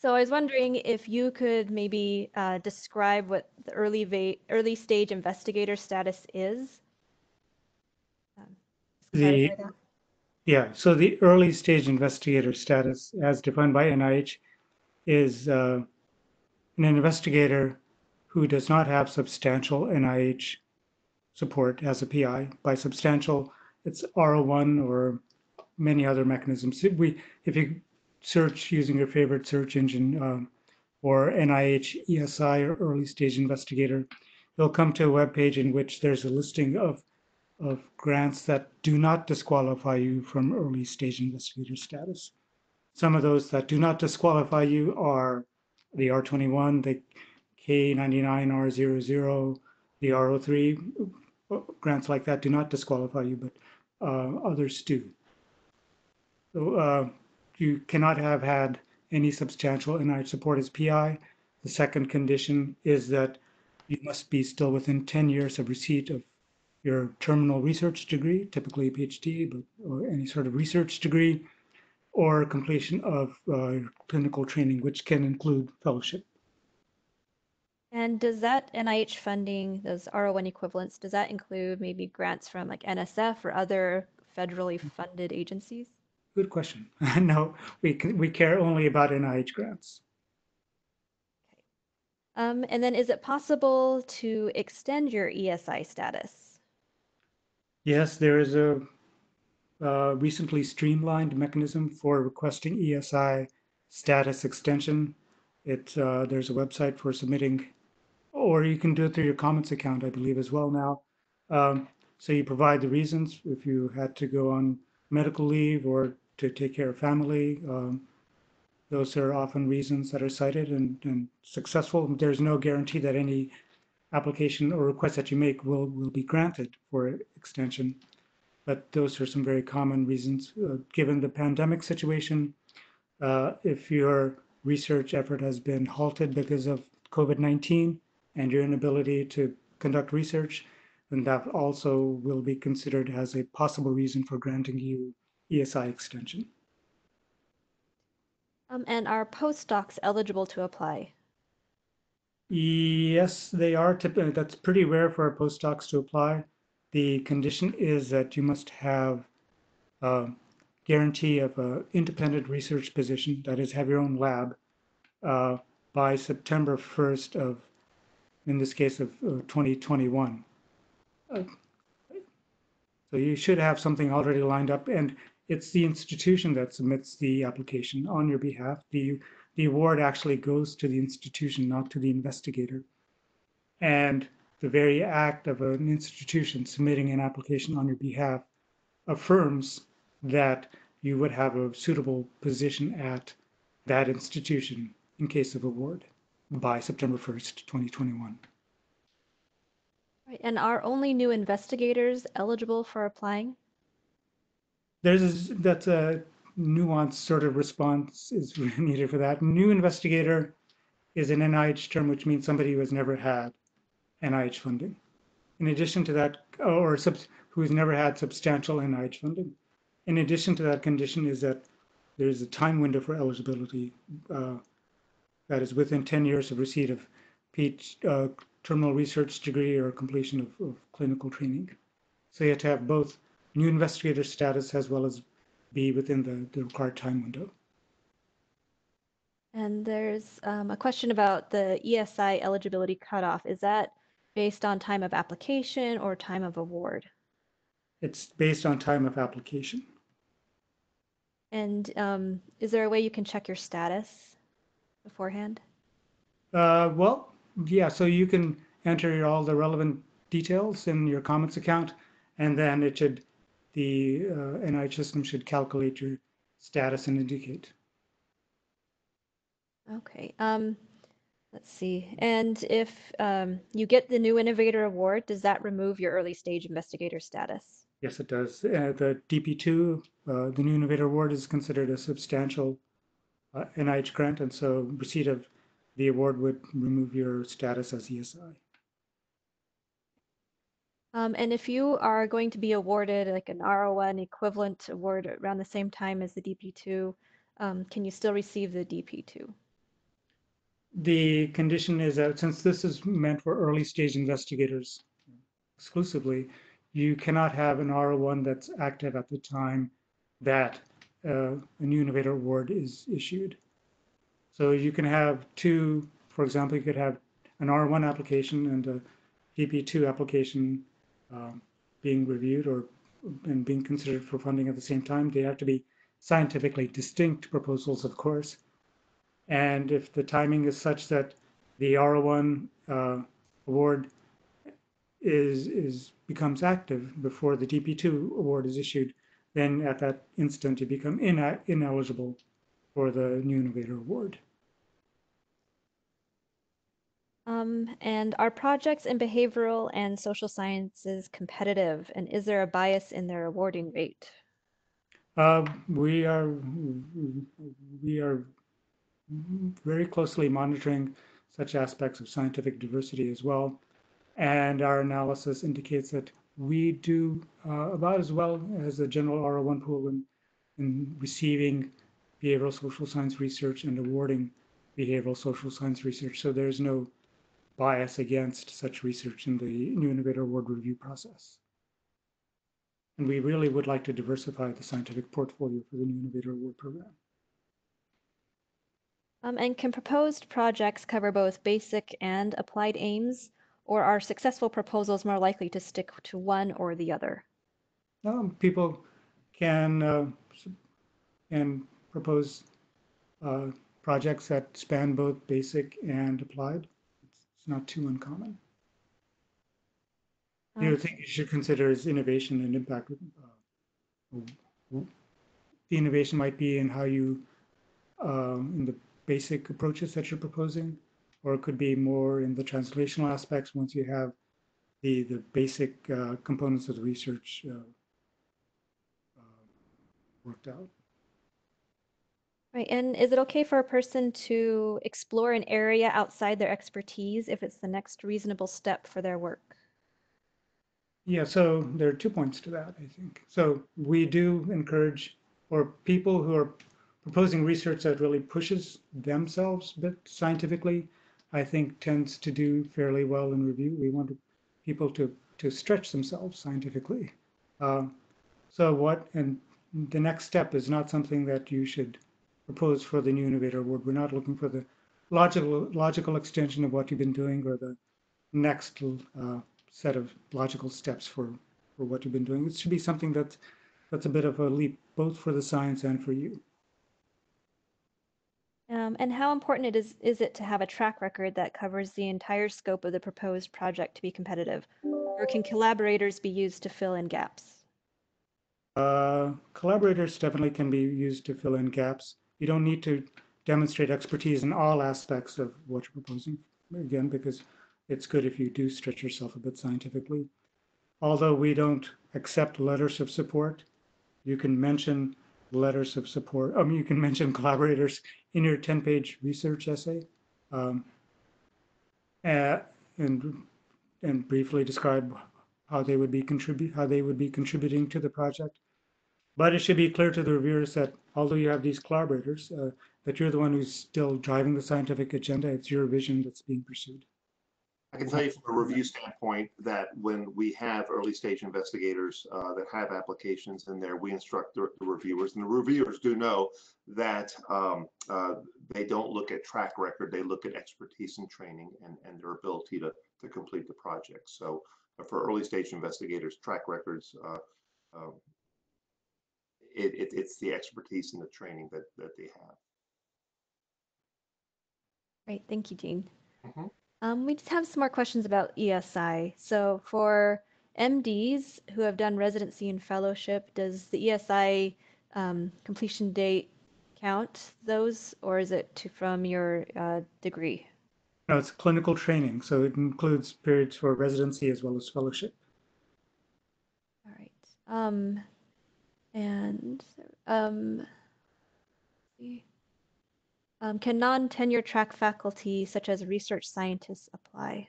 so I was wondering if you could maybe uh, describe what the early early stage investigator status is. The-. Yeah, so the early stage investigator status, as defined by NIH, is uh, an investigator who does not have substantial NIH support as a PI. By substantial, it's R01 or many other mechanisms. If we, if you search using your favorite search engine um, or NIH ESI or early stage investigator, you'll come to a web page in which there's a listing of of grants that do not disqualify you from early stage investigator status. Some of those that do not disqualify you are the R21, the K99R00, the R03. Grants like that do not disqualify you, but uh, others do. So uh, you cannot have had any substantial NIH support as PI. The second condition is that you must be still within 10 years of receipt of your terminal research degree, typically a PhD, but or any sort of research degree, or completion of uh, clinical training, which can include fellowship. And does that NIH funding, those R01 equivalents, does that include maybe grants from like NSF or other federally funded agencies? Good question. no, we we care only about NIH grants. Um, and then is it possible to extend your ESI status? Yes, there is a uh, recently streamlined mechanism for requesting ESI status extension. It uh, there's a website for submitting, or you can do it through your Commons account, I believe, as well now. Um, so you provide the reasons if you had to go on medical leave or to take care of family. Um, those are often reasons that are cited and, and successful. There's no guarantee that any application or request that you make will, will be granted for extension. But those are some very common reasons. Uh, given the pandemic situation, uh, if your research effort has been halted because of COVID-19 and your inability to conduct research, then that also will be considered as a possible reason for granting you ESI extension. Um, and are postdocs eligible to apply? Yes, they are. Typically, that's pretty rare for our postdocs to apply. The condition is that you must have a guarantee of an independent research position, that is, have your own lab, uh, by September 1st of, in this case, of uh, 2021. Uh, so you should have something already lined up, and it's the institution that submits the application on your behalf. The the award actually goes to the institution, not to the investigator. And the very act of an institution submitting an application on your behalf affirms that you would have a suitable position at that institution in case of award by September 1st, 2021. And are only new investigators eligible for applying? There's a, that's a nuanced sort of response is needed for that. New investigator is an NIH term, which means somebody who has never had NIH funding. In addition to that, or who's never had substantial NIH funding. In addition to that condition is that there's a time window for eligibility uh, that is within 10 years of receipt of PhD, uh, terminal research degree or completion of, of clinical training. So you have to have both new investigator status as well as be within the, the required time window. And there's um, a question about the ESI eligibility cutoff. Is that based on time of application or time of award? It's based on time of application. And um, is there a way you can check your status beforehand? Uh, well, yeah, so you can enter all the relevant details in your Commons account, and then it should, the uh, NIH system should calculate your status and indicate. Okay. Um, Let's see. And if um, you get the new innovator award, does that remove your early stage investigator status? Yes, it does. Uh, the DP2, uh, the New Innovator Award, is considered a substantial uh, NIH grant, and so receipt of the award would remove your status as ESI. Um, and if you are going to be awarded like an R01 equivalent award around the same time as the DP2, um, can you still receive the DP2? The condition is that since this is meant for early stage investigators exclusively, you cannot have an R01 that's active at the time that uh, a new innovator award is issued. So you can have two, for example, you could have an R1 application and a DP2 application um, being reviewed or and being considered for funding at the same time. They have to be scientifically distinct proposals, of course. And if the timing is such that the R01 uh, award is is becomes active before the DP2 award is issued, then at that instant you become ineligible for the new innovator award. Um, and are projects in behavioral and social sciences competitive? And is there a bias in their awarding rate? Uh, we are we are very closely monitoring such aspects of scientific diversity as well, and our analysis indicates that we do uh, about as well as the general R01 pool in, in receiving behavioral social science research and awarding behavioral social science research. So there's no bias against such research in the New Innovator Award review process. And we really would like to diversify the scientific portfolio for the New Innovator Award program. Um, and can proposed projects cover both basic and applied aims, or are successful proposals more likely to stick to one or the other? Um, people can uh, and propose uh, projects that span both basic and applied. It's not too uncommon. The other Um, thing you should consider is innovation and impact. Uh, The innovation might be in how you, um, in the basic approaches that you're proposing, or it could be more in the translational aspects once you have the, the basic uh, components of the research uh, uh, worked out. Right, and is it okay for a person to explore an area outside their expertise if it's the next reasonable step for their work? Yeah, so there are two points to that, I think. So we do encourage, or people who are proposing research that really pushes themselves a bit scientifically, I think tends to do fairly well in review. We want people to to stretch themselves scientifically. Uh, so what, and the next step is not something that you should propose for the new innovator award. We're not looking for the logical logical extension of what you've been doing or the next uh, set of logical steps for for what you've been doing. It should be something that's that's a bit of a leap both for the science and for you. Um, and how important it is is it to have a track record that covers the entire scope of the proposed project to be competitive? Or can collaborators be used to fill in gaps? Uh, collaborators definitely can be used to fill in gaps. You don't need to demonstrate expertise in all aspects of what you're proposing, again, because it's good if you do stretch yourself a bit scientifically. Although we don't accept letters of support, you can mention letters of support. I mean, you can mention collaborators in your 10-page research essay, um, uh, and and briefly describe how they would be contribute how they would be contributing to the project. But it should be clear to the reviewers that although you have these collaborators, uh, that you're the one who's still driving the scientific agenda. It's your vision that's being pursued. I can tell you from a review standpoint that when we have early stage investigators uh, that have applications in there, we instruct the, the reviewers, and the reviewers do know that um, uh, they don't look at track record, they look at expertise and training and, and their ability to, to complete the project. So uh, for early stage investigators, track records, uh, um, it, it, it's the expertise and the training that, that they have. Great, thank you, Gene. Mhm. Um, we just have some more questions about ESI. So for MDs who have done residency and fellowship, does the ESI um, completion date count those, or is it to, from your uh, degree? No, it's clinical training, so it includes periods for residency as well as fellowship. All right. Um, and um. Um, can non-tenure track faculty such as research scientists apply?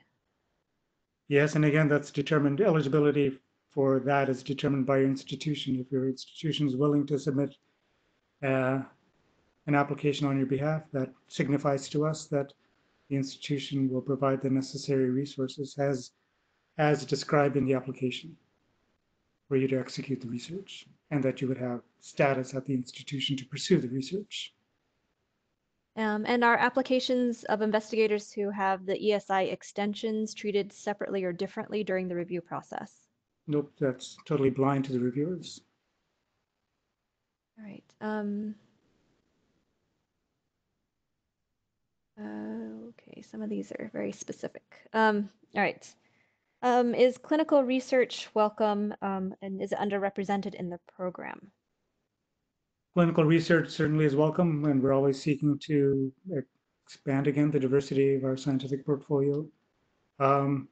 Yes, and again, that's determined, eligibility for that is determined by your institution. If your institution is willing to submit uh, an application on your behalf, that signifies to us that the institution will provide the necessary resources as, as described in the application for you to execute the research, and that you would have status at the institution to pursue the research. Um, and are applications of investigators who have the ESI extensions treated separately or differently during the review process? Nope, that's totally blind to the reviewers. All right. Um, uh, okay, some of these are very specific. Um, all right. Um, is clinical research welcome um, and is it underrepresented in the program? Clinical research certainly is welcome, and we're always seeking to expand again the diversity of our scientific portfolio. Um,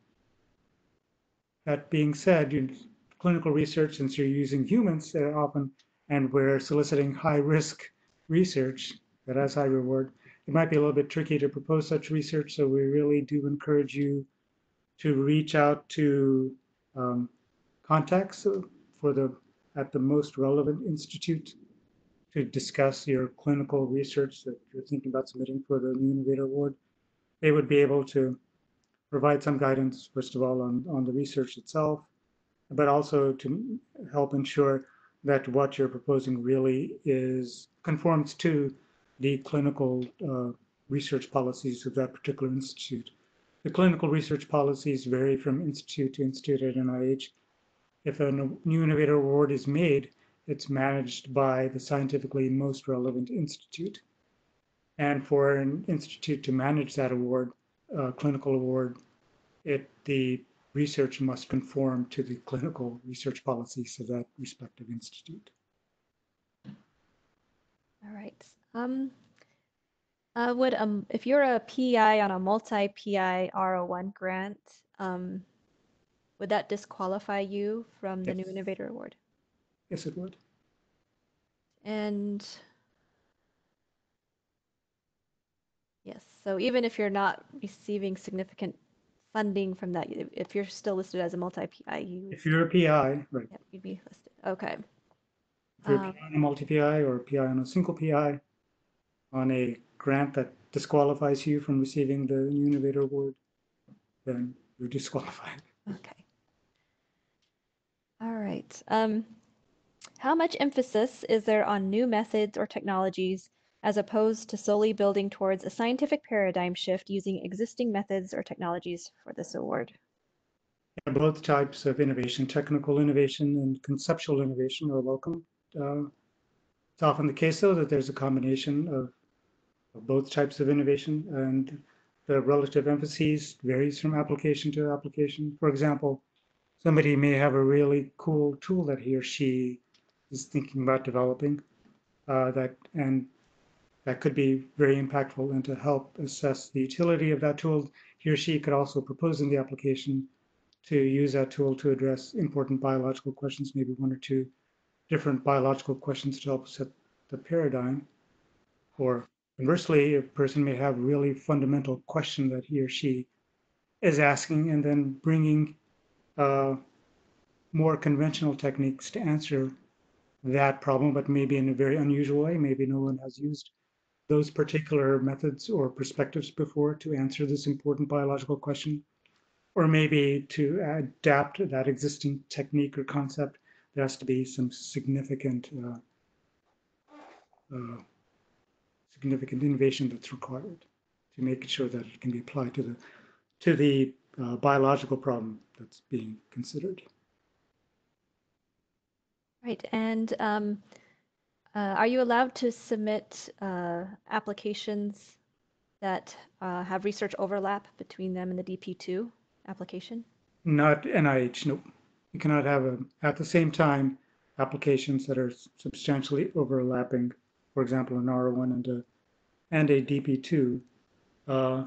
that being said, clinical research, since you're using humans uh, often, and we're soliciting high risk research that has high reward, it might be a little bit tricky to propose such research. So we really do encourage you to reach out to um, contacts for the at the most relevant institute to discuss your clinical research that you're thinking about submitting for the new innovator award. They would be able to provide some guidance, first of all, on, on the research itself, but also to help ensure that what you're proposing really is conforms to the clinical uh, research policies of that particular institute. The clinical research policies vary from institute to institute at NIH. If a new innovator award is made, it's managed by the scientifically most relevant institute. And for an institute to manage that award, uh, clinical award, it the research must conform to the clinical research policies of that respective institute. All right. Um, uh, would um, if you're a PI on a multi-PI R01 grant, um, would that disqualify you from the New Innovator Award? Yes, it would. And yes, so even if you're not receiving significant funding from that, if- if you're still listed as a multi-PI, you, If you're a PI, right, you'd be listed. Okay. if you're a Um, PI on a multi-PI or a PI on a single PI on a grant that disqualifies you from receiving the new innovator award, then you're disqualified. Okay. All right. Um, how much emphasis is there on new methods or technologies as opposed to solely building towards a scientific paradigm shift using existing methods or technologies for this award? Yeah, Both types of innovation, technical innovation and conceptual innovation are welcome. Uh, It's often the case, though, that there's a combination of, of both types of innovation and the relative emphases varies from application to application. For example, somebody may have a really cool tool that he or she is thinking about developing uh, that and that could be very impactful and to help assess the utility of that tool, he or she could also propose in the application to use that tool to address important biological questions, maybe one or two different biological questions to help set the paradigm. Or conversely, a person may have really fundamental question that he or she is asking and then bringing uh, more conventional techniques to answer that problem, but maybe in a very unusual way. Maybe no one has used those particular methods or perspectives before to answer this important biological question or maybe to adapt that existing technique or concept, there has to be some significant uh, uh, significant innovation that's required to make sure that it can be applied to the to the uh, biological problem that's being considered. Right. And um, uh, are you allowed to submit uh, applications that uh, have research overlap between them and the DP2 application? Not NIH, nope. You cannot have a, at the same time applications that are substantially overlapping, for example, an R1 and a, and a DP2. Uh,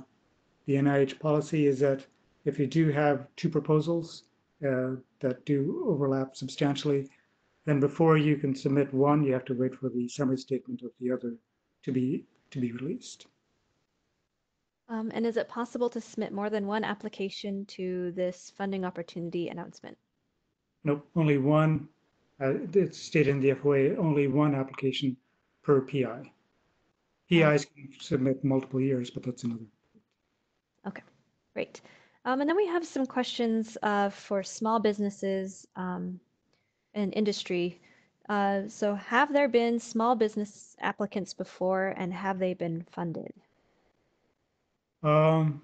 the NIH policy is that if you do have two proposals uh, that do overlap substantially, then before you can submit one, you have to wait for the summary statement of the other to be to be released. Um, and is it possible to submit more than one application to this funding opportunity announcement? Nope, only one. Uh, it's stated in the FOA only one application per PI. PIs can submit multiple years, but that's another. Okay, great. Um, and then we have some questions uh, for small businesses um, and industry. Uh, so have there been small business applicants before and have they been funded? Um,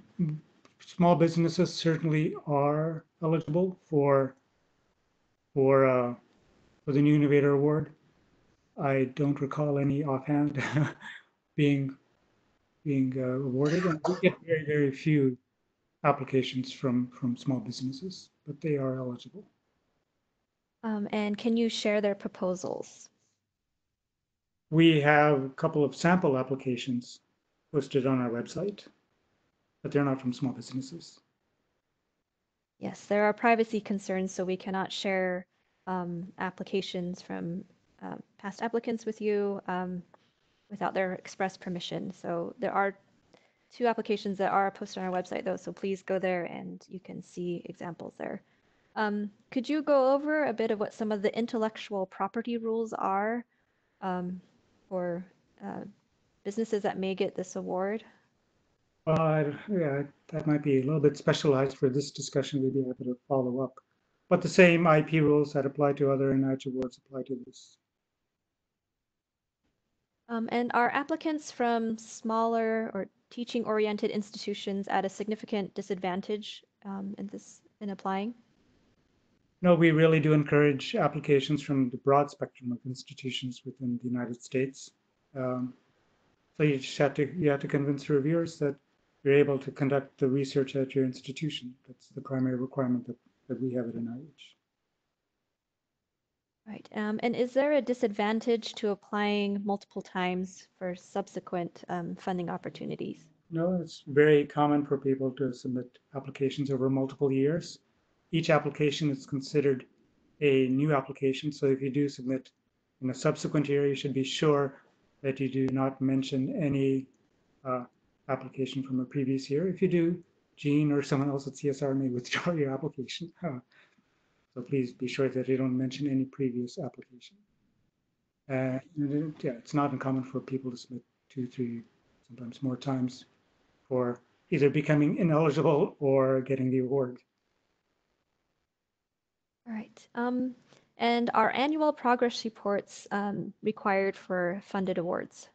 small businesses certainly are eligible for for uh, for the new innovator award. I don't recall any offhand being being uh, awarded, and we get very very few applications from from small businesses, but they are eligible. Um, and can you share their proposals? We have a couple of sample applications posted on our website, but they're not from small businesses. Yes, there are privacy concerns, so we cannot share um, applications from um, past applicants with you um, without their express permission. So there are two applications that are posted on our website, though, so please go there and you can see examples there. Um, could you go over a bit of what some of the intellectual property rules are um, for uh, businesses that may get this award? Uh, yeah, that might be a little bit specialized for this discussion. We'd be able to follow up. But the same IP rules that apply to other NIH awards apply to this. Um, and are applicants from smaller or teaching-oriented institutions at a significant disadvantage um, in this in applying? No, we really do encourage applications from the broad spectrum of institutions within the United States. Um, so you just have to you have to convince reviewers that you're able to conduct the research at your institution. That's the primary requirement that, that we have at NIH. Right. Um, and is there a disadvantage to applying multiple times for subsequent um, funding opportunities? No, it's very common for people to submit applications over multiple years. Each application is considered a new application. So if you do submit in a subsequent year, you should be sure that you do not mention any uh, application from a previous year. If you do, Gene or someone else at CSR may withdraw your application. So please be sure that you don't mention any previous application. Uh, yeah, it's not uncommon for people to submit two, three, sometimes more times for either becoming ineligible or getting the award. All right. Um, and are annual progress reports um, required for funded awards?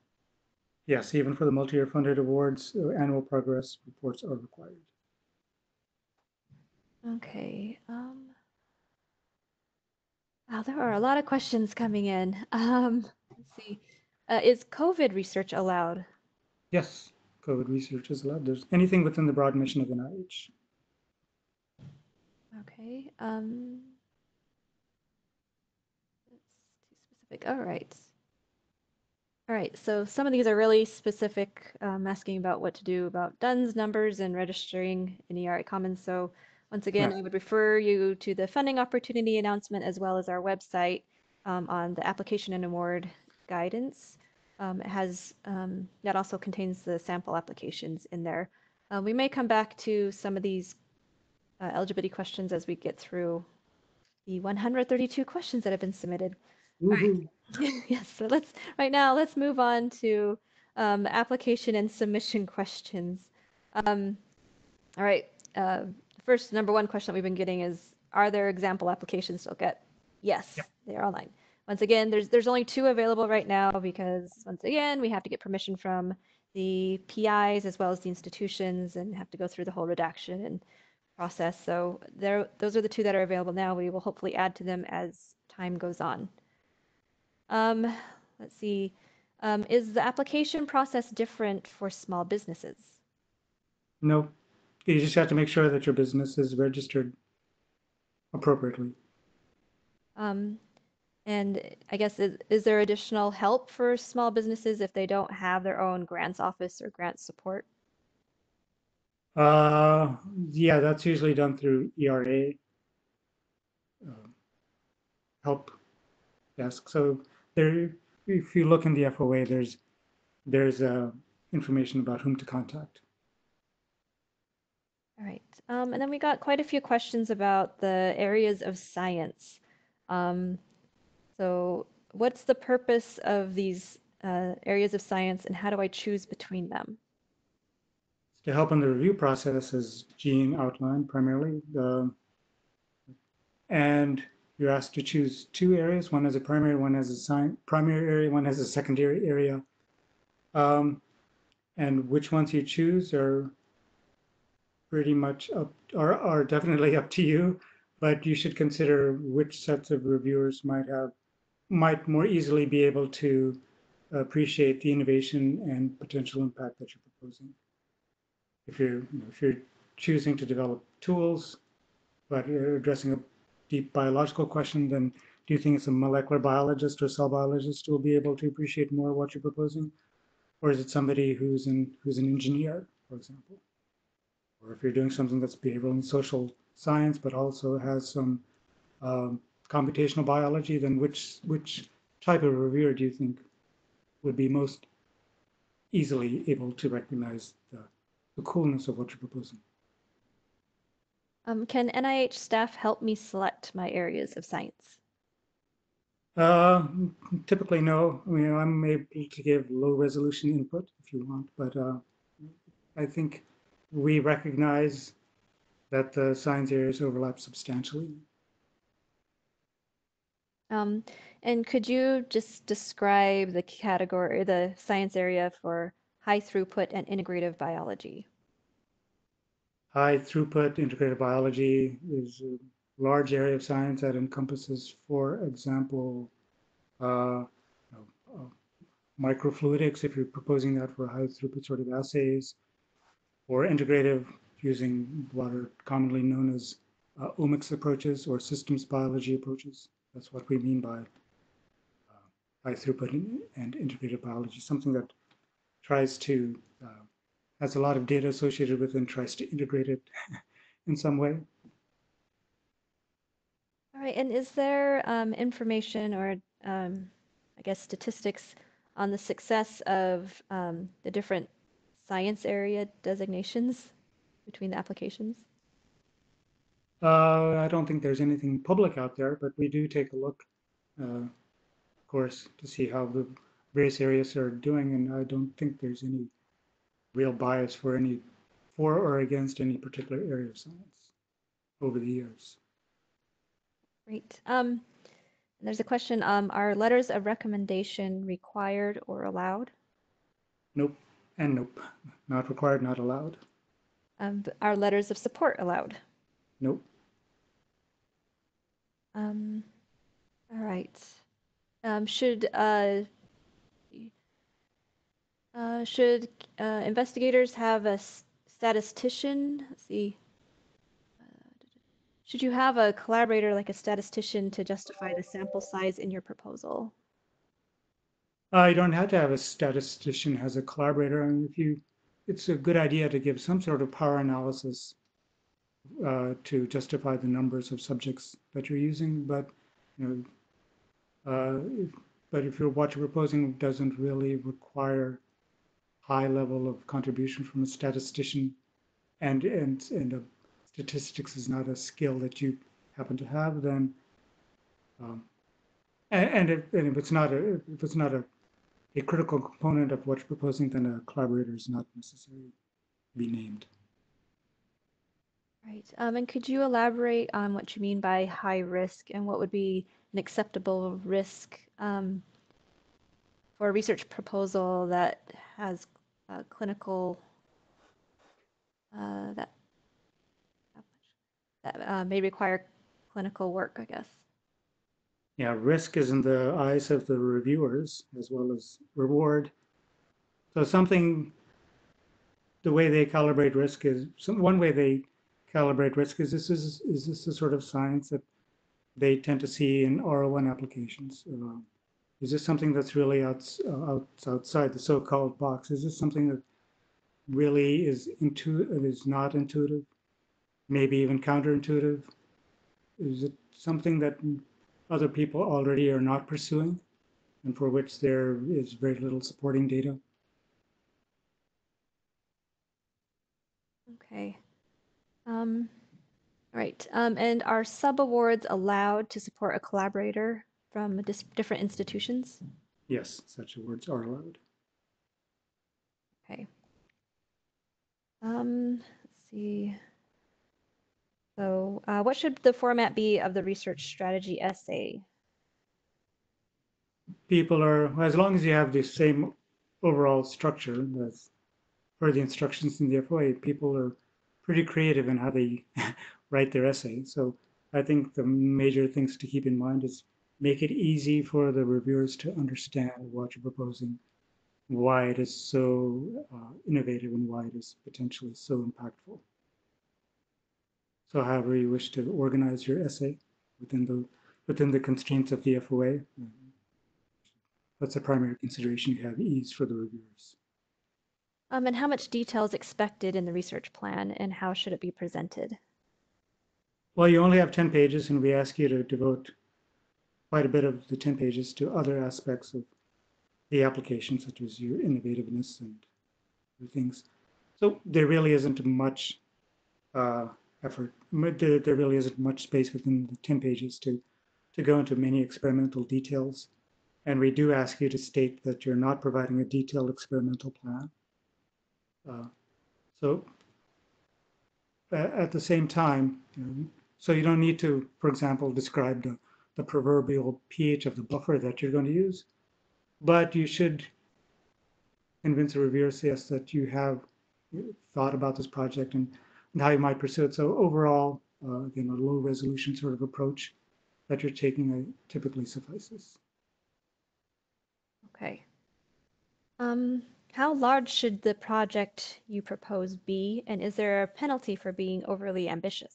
Yes, even for the multi-year funded awards, uh, annual progress reports are required. Okay. Um, wow, there are a lot of questions coming in. Um, let's see. Uh, is COVID research allowed? Yes, COVID research is allowed. There's anything within the broad mission of NIH. Okay. Um, that's too specific. All right. All right. So some of these are really specific, um, asking about what to do about DUNS numbers and registering in eRA Commons. So once again. I would refer you to the funding opportunity announcement as well as our website um, on the application and award guidance. Um, it has um, that also contains the sample applications in there. Uh, we may come back to some of these uh, eligibility questions as we get through the 132 questions that have been submitted. right. Yes, so let's right now let's move on to um, application and submission questions. Um, all right, uh, first number one question that we've been getting is: Are there example applications to look at? Yes, Yep. they are online. Once again, there's there's only two available right now because once again we have to get permission from the PIs as well as the institutions and have to go through the whole redaction and process. So there, those are the two that are available now. We will hopefully add to them as time goes on. Um, let's see. Um, is the application process different for small businesses? No, you just have to make sure that your business is registered appropriately. Um, and I guess is, is there additional help for small businesses if they don't have their own grants office or grant support? Uh, yeah, that's usually done through ERA. um, Help desk. So there, if you look in the FOA, there's, there's, uh, information about whom to contact. All right. Um, and then we got quite a few questions about the areas of science. Um, so what's the purpose of these uh, areas of science and how do I choose between them? To help in the review process, as Gene outlined primarily, the, and you're asked to choose two areas, one as a primary, one as a science, primary area, one as a secondary area. Um, and which ones you choose are pretty much up, are, are definitely up to you, but you should consider which sets of reviewers might have, might more easily be able to appreciate the innovation and potential impact that you're proposing. If you're, you know, if you're choosing to develop tools, but you're addressing a deep biological question, then do you think it's a molecular biologist or cell biologist who will be able to appreciate more what you're proposing? Or is it somebody who's an, who's an engineer, for example? Or if you're doing something that's behavioral and social science, but also has some um, computational biology, then which, which type of reviewer do you think would be most easily able to recognize the, the coolness of what you're proposing? Um, can NIH staff help me select my areas of science? Uh, typically, no. I mean, I'm able to give low resolution input if you want, but uh, I think we recognize that the science areas overlap substantially. Um, and could you just describe the category, the science area for high throughput and integrative biology? High throughput integrative biology is a large area of science that encompasses, for example, uh, uh, microfluidics, if you're proposing that for high throughput sort of assays, or integrative using what are commonly known as uh, omics approaches or systems biology approaches. That's what we mean by uh, high throughput and integrated biology, something that tries to, uh, has a lot of data associated with it and tries to integrate it in some way. All right, and is there um, information or um, I guess statistics on the success of um, the different science area designations between the applications? Uh, I don't think there's anything public out there, but we do take a look, uh, of course, to see how the various areas are doing, and I don't think there's any real bias for any for or against any particular area of science over the years. Great. Um, there's a question, um, are letters of recommendation required or allowed? Nope, and nope, not required, not allowed. Um, are letters of support allowed? Nope. Um, all right. Um, should uh, uh, should uh, investigators have a statistician? Let's see. Should you have a collaborator like a statistician to justify the sample size in your proposal? Uh, you don't have to have a statistician as a collaborator. I mean, if you, it's a good idea to give some sort of power analysis uh, to justify the numbers of subjects that you're using, but you know, uh, if, but if your what you're proposing doesn't really require high level of contribution from a statistician, and and and statistics is not a skill that you happen to have, then um, and, and, if, and if it's not a if it's not a a critical component of what you're proposing, then a collaborator is not necessary to be named. Right. Um, and could you elaborate on what you mean by high risk and what would be an acceptable risk um, for a research proposal that has uh, clinical uh, that that uh, may require clinical work, I guess. Yeah, risk is in the eyes of the reviewers as well as reward. So something, the way they calibrate risk is some, one way they calibrate risk is this is is this the sort of science that they tend to see in R01 applications? Uh, is this something that's really outs, uh, outs, outside the so-called box? Is this something that really is intuitive, is not intuitive, maybe even counterintuitive? Is it something that other people already are not pursuing and for which there is very little supporting data? Okay. Um, all right. Um, and are subawards allowed to support a collaborator from dis- different institutions? Yes, such awards are allowed. Okay. Um, let's see. So, uh, what should the format be of the research strategy essay? People are, as long as you have the same overall structure that's for the instructions in the FOA, people are pretty creative in how they write their essay. So I think the major things to keep in mind is make it easy for the reviewers to understand what you're proposing, why it is so uh, innovative and why it is potentially so impactful. So however you wish to organize your essay within the within the constraints of the FOA, that's a primary consideration you have ease for the reviewers. Um, and how much detail is expected in the research plan and how should it be presented? Well, you only have 10 pages and we ask you to devote quite a bit of the 10 pages to other aspects of the application, such as your innovativeness and other things. So there really isn't much uh, effort. There, there really isn't much space within the 10 pages to, to go into many experimental details. And we do ask you to state that you're not providing a detailed experimental plan. Uh, so at the same time, so you don't need to, for example, describe the, the proverbial pH of the buffer that you're going to use, but you should convince a reviewer yes, that you have thought about this project and, and how you might pursue it. So overall, uh, again, a low resolution sort of approach that you're taking uh, typically suffices. Okay. Um, how large should the project you propose be, and is there a penalty for being overly ambitious?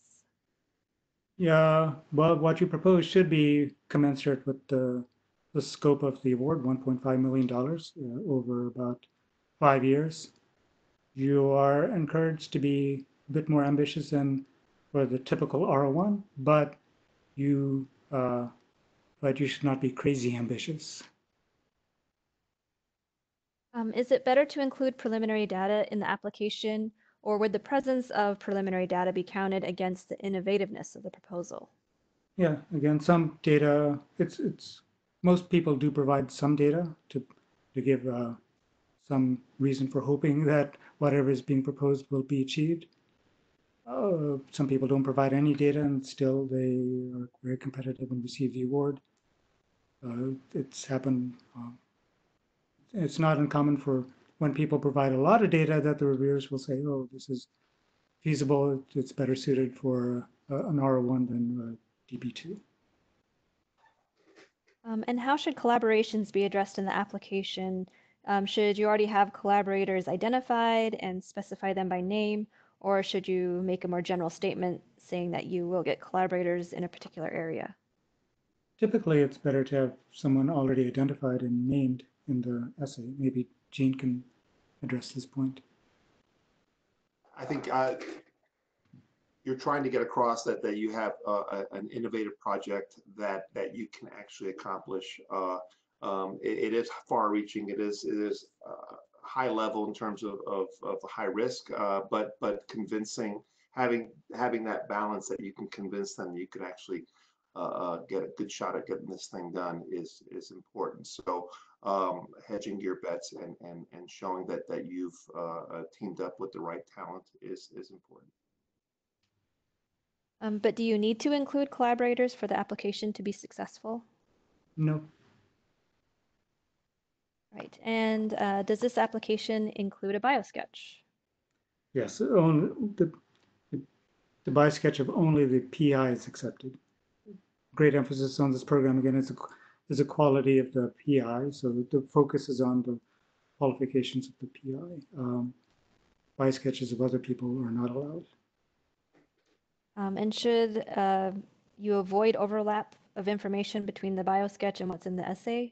Yeah, well, what you propose should be commensurate with the, the scope of the award, $1.5 million uh, over about five years. You are encouraged to be a bit more ambitious than for the typical R01, but you uh, but you should not be crazy ambitious. Um, is it better to include preliminary data in the application, or would the presence of preliminary data be counted against the innovativeness of the proposal? Yeah, again, some data, it's, it's, most people do provide some data to, to give uh, some reason for hoping that whatever is being proposed will be achieved. Uh, some people don't provide any data and still they are very competitive and receive the award. Uh, it's happened uh, it's not uncommon for when people provide a lot of data that the reviewers will say, oh, this is feasible, it's better suited for uh, an R01 than uh, DP2. Um, and how should collaborations be addressed in the application? Um, should you already have collaborators identified and specify them by name, or should you make a more general statement saying that you will get collaborators in a particular area? Typically, it's better to have someone already identified and named in the essay. Maybe Gene can address this point. I think uh, you're trying to get across that that you have uh, a, an innovative project that that you can actually accomplish. Uh, um, it, it is far-reaching. It is it is uh, high level in terms of of, of high risk, uh, but but convincing. Having having that balance that you can convince them you can actually uh, uh, get a good shot at getting this thing done is is important. So um, hedging your bets and, and, and showing that, that you've uh, uh, teamed up with the right talent is, is important. Um, but do you need to include collaborators for the application to be successful? No. Right. And uh, does this application include a biosketch? Yes, only the, the biosketch of only the PI is accepted. Great emphasis on this program again. It's a is the quality of the PI. So the focus is on the qualifications of the PI. Um, sketches of other people are not allowed. Um, and should uh, you avoid overlap of information between the biosketch and what's in the essay?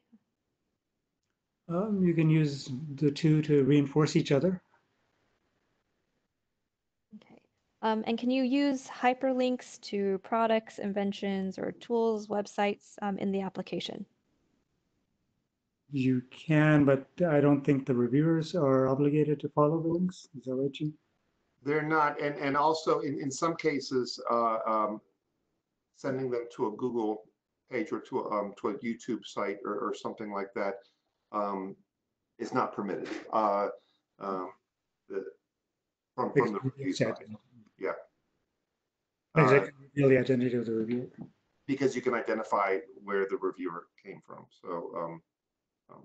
Um, you can use the two to reinforce each other. Um, and can you use hyperlinks to products, inventions, or tools, websites um, in the application? You can, but I don't think the reviewers are obligated to follow the links. Is that right, Gene? They're not, and, and also in, in some cases, uh, um, sending them to a Google page or to, a, um, to a YouTube site or, or something like that, um, is not permitted. Uh, um, the, from, from the review side. Yeah. Because Uh, it can reveal the identity of the reviewer. because you can identify where the reviewer came from. So um, um,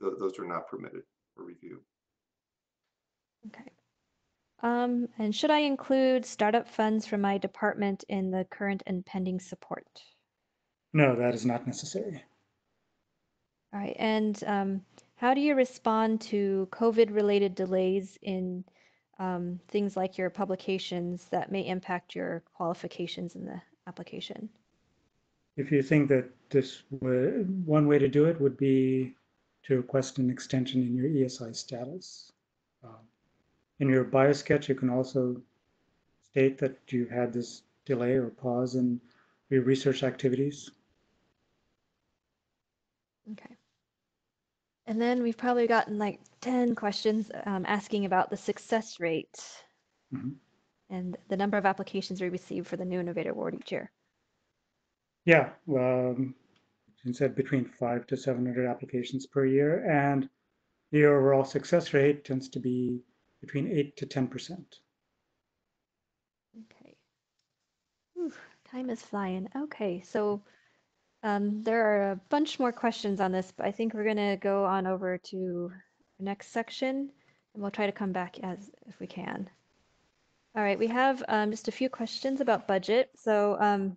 tho- those are not permitted for review. Okay. Um, and should I include startup funds from my department in the current and pending support? No, that is not necessary. All right, and um, how do you respond to COVID-related delays in um, things like your publications that may impact your qualifications in the application? If you think that this, one way to do it would be to request an extension in your ESI status. Um, In your biosketch, you can also state that you've had this delay or pause in your research activities. Okay. And then we've probably gotten like 10 questions um, asking about the success rate Mhm. and the number of applications we receive for the new Innovator Award each year. Yeah, um, you said between five to 700 applications per year, and the overall success rate tends to be between eight to 10%. Okay. Time is flying. Okay, so um, there are a bunch more questions on this, but I think we're going to go on over to the next section and we'll try to come back as if we can. All right, we have um, just a few questions about budget. So um,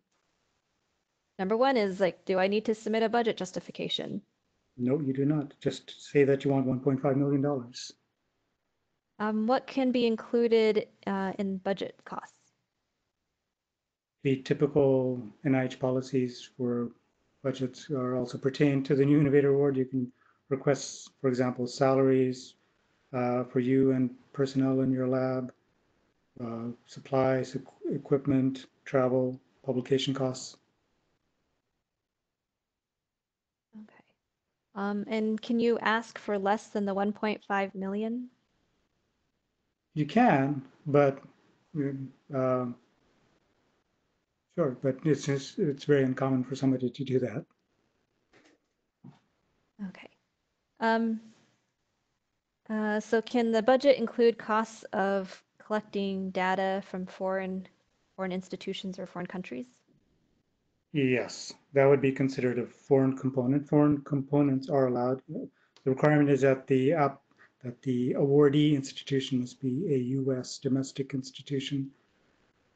number one is like, do I need to submit a budget justification? No, you do not. Just say that you want $1.5 million. Um, what can be included uh, in budget costs? The typical NIH policies for budgets are also pertain to the new Innovator Award. You can request, for example, salaries uh, for you and personnel in your lab, uh, supplies, equ- equipment, travel, publication costs. Okay. Um, and can you ask for less than the 1.5 million? You can, but um, sure, but it's just, it's very uncommon for somebody to do that. Okay. Um, uh, so can the budget include costs of collecting data from foreign foreign institutions or foreign countries? Yes, that would be considered a foreign component. Foreign components are allowed. The requirement is that the app, that the awardee institution must be a U.S. domestic institution,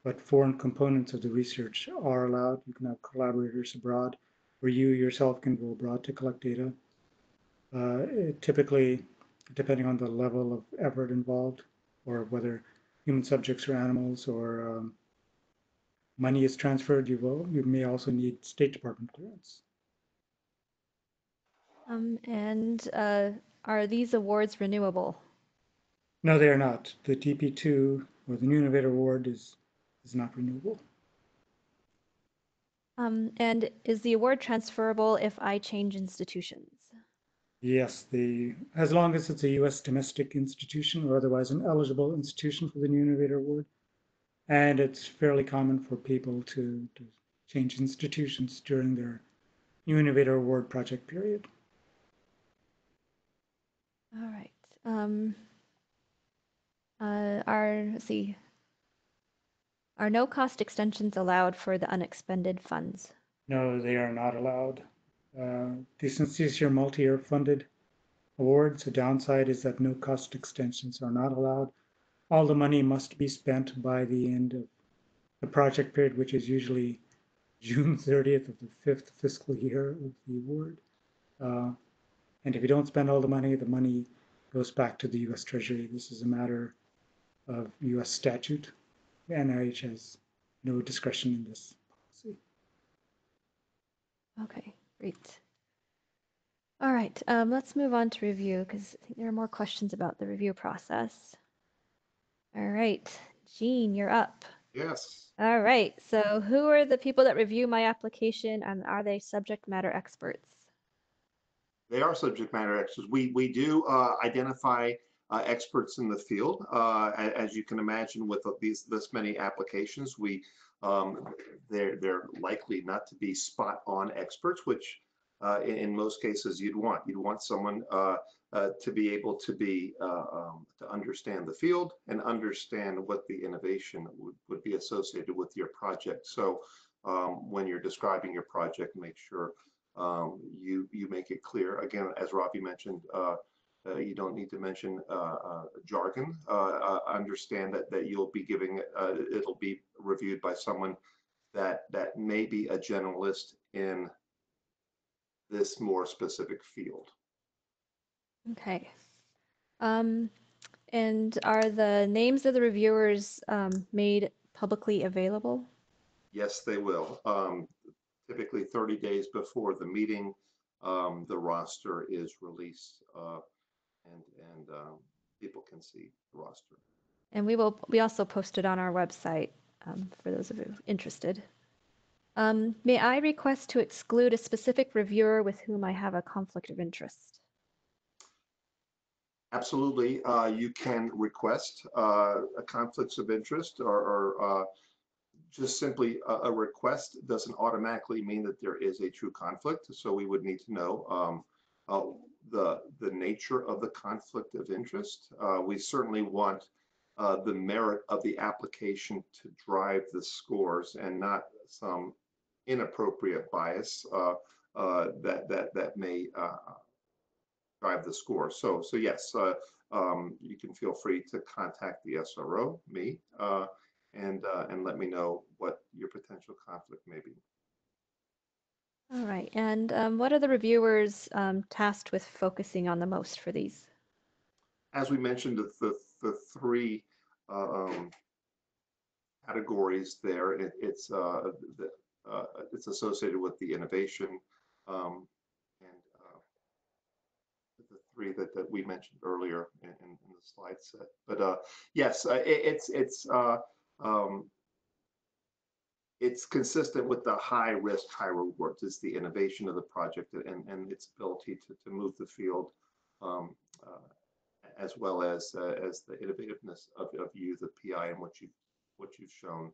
but foreign components of the research are allowed. You can have collaborators abroad, or you yourself can go abroad to collect data. Uh, typically, depending on the level of effort involved, or whether human subjects or animals, or um, money is transferred, you will, you may also need State Department clearance. Um, and uh, are these awards renewable? No, they are not. The DP2 or the New Innovator Award is, is not renewable. Um, and is the award transferable if I change institutions? Yes, the, as long as it's a U.S. domestic institution or otherwise an eligible institution for the New Innovator Award. And it's fairly common for people to, to change institutions during their New Innovator Award project period. All right. Um, uh, are, let's see. Are no cost extensions allowed for the unexpended funds? No, they are not allowed. Uh, these- Since these are multi-year funded awards, the downside is that no cost extensions are not allowed. All the money must be spent by the end of the project period, which is usually June 30th of the fifth fiscal year of the award. Uh, And if you don't spend all the money, the money goes back to the US Treasury. This is a matter of US statute. NIH has no discretion in this policy. Okay, great. All right, um, let's move on to review because I think there are more questions about the review process. All right, Gene, you're up. Yes. All right, so who are the people that review my application and are they subject matter experts? They are subject matter experts. We, we do uh, identify uh, experts in the field. Uh, As you can imagine with these, this many applications, we, um, they're, they're likely not to be spot on experts, which uh, in, in most cases you'd want. You'd want someone uh, uh, to be able to be, uh, um, to understand the field and understand what the innovation would, would be associated with your project. So um, when you're describing your project, make sure um, you you make it clear. Again, as Ravi mentioned, you don't need to mention uh, uh, jargon. Uh, uh, understand that that you'll be giving uh, it'll be reviewed by someone that that may be a generalist in this more specific field. Okay. Um, and are the names of the reviewers um, made publicly available? Yes, they will. Um, typically 30 days before the meeting, um, the roster is released uh, and and um, people can see the roster. And we will, we also post it on our website um, for those of you interested. Um, may I request to exclude a specific reviewer with whom I have a conflict of interest? Absolutely, uh, you can request uh, a conflicts of interest or, or uh, just simply a, a request doesn't automatically mean that there is a true conflict. So we would need to know um, uh, the the nature of the conflict of interest. Uh, we certainly want uh, the merit of the application to drive the scores and not some inappropriate bias uh, uh, that that that may uh, drive the score. So, so yes, uh, um, you can feel free to contact the SRO, me, and, and let me know what your potential conflict may be. All right, and um, what are the reviewers um, tasked with focusing on the most for these? As we mentioned, the, the, three uh, um, categories there, it, it's, uh, the, uh, it's associated with the innovation um, and uh, the three that, that we mentioned earlier in, in, in the slide set. But uh, yes, uh, it, it's it's um, it's consistent with the high risk, high rewards. It's the innovation of the project and, and its ability to, to move the field, um, uh, as well as uh, as the innovativeness of, of you, the PI, and what you what you've shown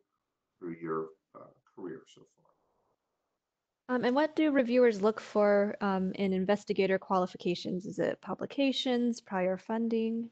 through your uh, career so far. Um, and what do reviewers look for um, in investigator qualifications? Is it publications, prior funding?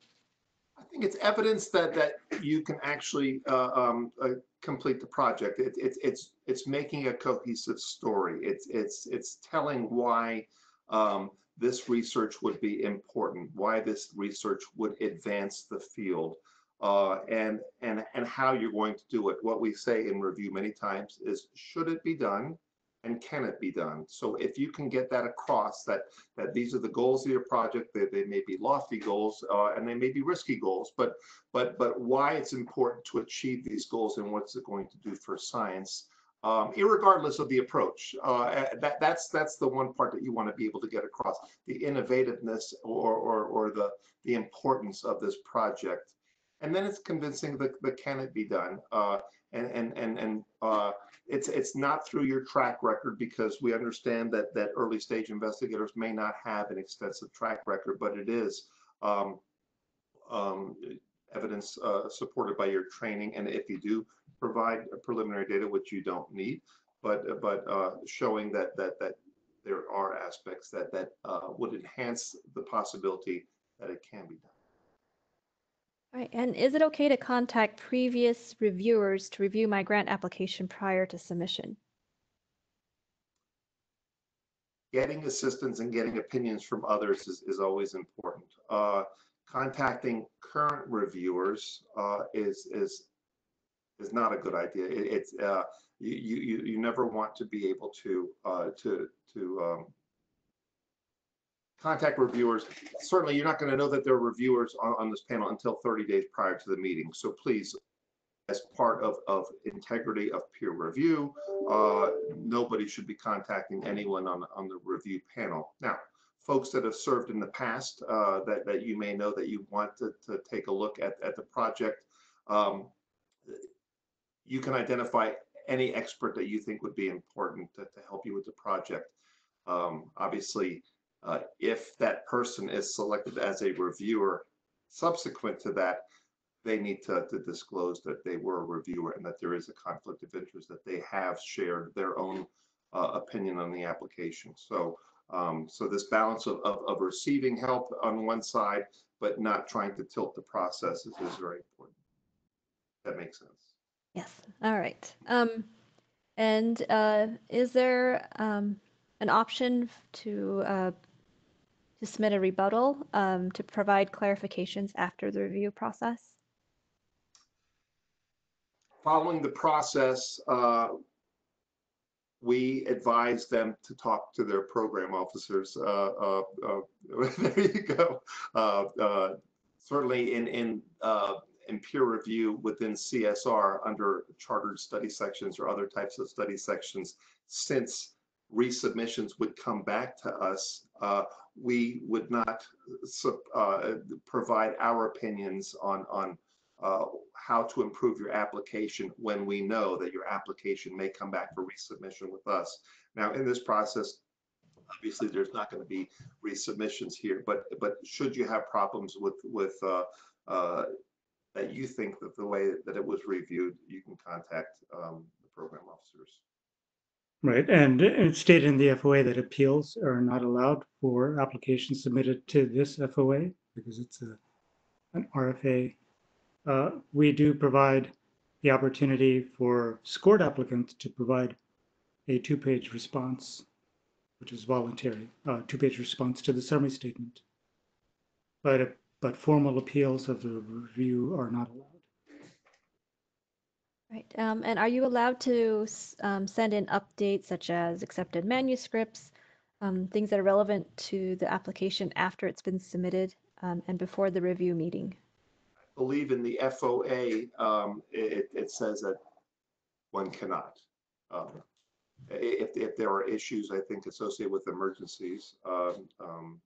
I think it's evidence that that you can actually uh, um, uh, complete the project. It, it, it's it's making a cohesive story. It's it's it's telling why um, this research would be important, why this research would advance the field, uh, and and and how you're going to do it. What we say in review many times is, should it be done? And can it be done? So if you can get that across, that that these are the goals of your project, they, they may be lofty goals uh, and they may be risky goals, but but but why it's important to achieve these goals and what's it going to do for science, um, irregardless of the approach. Uh, that that's that's the one part that you want to be able to get across: the innovativeness or or, or the the importance of this project. And then it's convincing the can it be done? Uh, and and and and uh, it's it's not through your track record because we understand that that early stage investigators may not have an extensive track record, but it is um, um, evidence uh, supported by your training. And if you do provide preliminary data, which you don't need, but but uh, showing that that that there are aspects that that uh, would enhance the possibility that it can be done. And is it okay to contact previous reviewers to review my grant application prior to submission? Getting assistance and getting opinions from others is, is always important. Uh, contacting current reviewers uh, is is is not a good idea. It, it's uh, you, you you never want to be able to uh, to to um, contact reviewers. Certainly, you're not going to know that there are reviewers on, on this panel until 30 days prior to the meeting. So please, as part of, of integrity of peer review, uh, nobody should be contacting anyone on, on the review panel. Now, folks that have served in the past uh, that, that you may know that you want to, to take a look at, at the project, um, you can identify any expert that you think would be important to, to help you with the project. Um, obviously, uh, if that person is selected as a reviewer subsequent to that, they need to, to disclose that they were a reviewer and that there is a conflict of interest, that they have shared their own uh, opinion on the application. So, um, so this balance of, of, of receiving help on one side, but not trying to tilt the process is, is very important. That makes sense. Yes, all right. Um, and uh, is there um, an option to uh, to submit a rebuttal um, to provide clarifications after the review process? Following the process, uh, we advise them to talk to their program officers. Uh, uh, uh, There you go. Uh, uh, Certainly in, in, in peer review within CSR under chartered study sections or other types of study sections, since resubmissions would come back to us, uh, we would not uh, provide our opinions on, on uh, how to improve your application when we know that your application may come back for resubmission with us. Now, in this process, obviously, there's not going to be resubmissions here, but, but should you have problems with, with, uh, uh, that you think that the way that it was reviewed, you can contact um, the program officers. Right, and it's stated in the FOA that appeals are not allowed for applications submitted to this FOA because it's a, an RFA. Uh, we do provide the opportunity for scored applicants to provide a two-page response, which is voluntary, uh, two-page response to the summary statement. But, but formal appeals of the review are not allowed. Right. Um, and are you allowed to um, send in updates such as accepted manuscripts, um, things that are relevant to the application after it's been submitted um, and before the review meeting? I believe in the FOA, um, it, it says that one cannot. Um, If, if there are issues, I think associated with emergencies, um, um,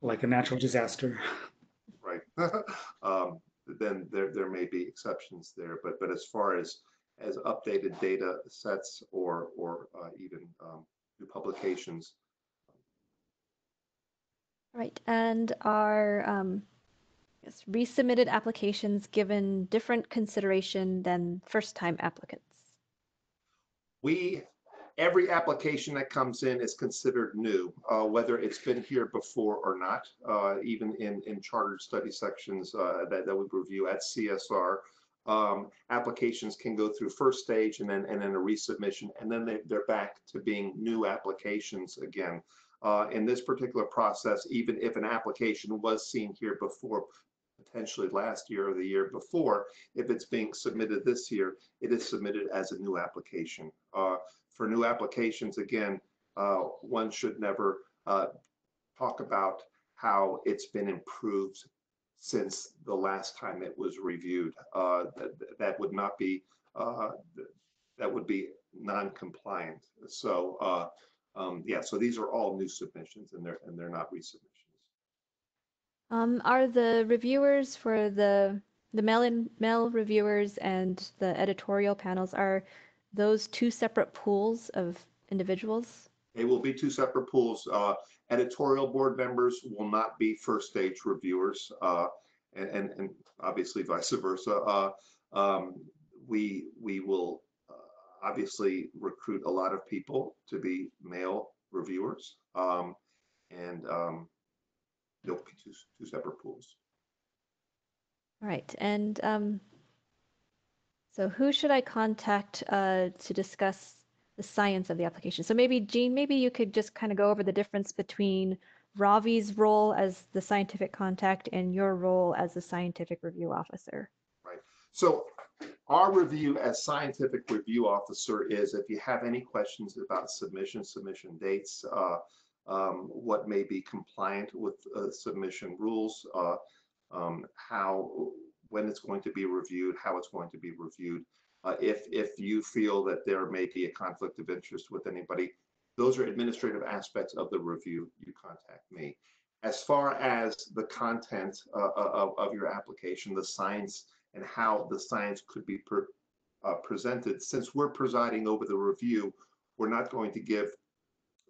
like a natural disaster. right? Then there, there may be exceptions there, but, but as far as, as updated data sets or, or uh, even um, new publications, Right. And are um, yes, resubmitted applications given different consideration than first-time applicants? we, every application that comes in is considered new, uh, whether it's been here before or not. Uh, even in, in chartered study sections uh, that, that we review at CSR, um, applications can go through first stage and then and then a resubmission, and then they, they're back to being new applications again. Uh, in this particular process, even if an application was seen here before, potentially last year or the year before, if it's being submitted this year, it is submitted as a new application. Uh, For new applications, again, uh, one should never uh, talk about how it's been improved since the last time it was reviewed. Uh, That that would not be, uh, that would be non-compliant. So, uh, um, yeah, so these are all new submissions and they're, and they're not resubmissions. Um, are the reviewers for the the mail in mail reviewers and the editorial panels are those two separate pools of individuals? They will be two separate pools. Uh, Editorial board members will not be first stage reviewers, uh, and, and, and obviously vice versa. Uh, um, We, we will uh, obviously recruit a lot of people to be mail reviewers. um, And um, there'll be two, two separate pools. All right, and um, so who should I contact uh, to discuss the science of the application? So maybe Gene, maybe you could just kind of go over the difference between Ravi's role as the scientific contact and your role as the scientific review officer. Right. So our review as scientific review officer is if you have any questions about submission, submission dates, uh, um, what may be compliant with uh, submission rules, uh, um, how, when it's going to be reviewed, how it's going to be reviewed. Uh, if, if you feel that there may be a conflict of interest with anybody, those are administrative aspects of the review, you contact me. As far as the content uh, of, of your application, the science and how the science could be per, uh, presented, since we're presiding over the review, we're not going to give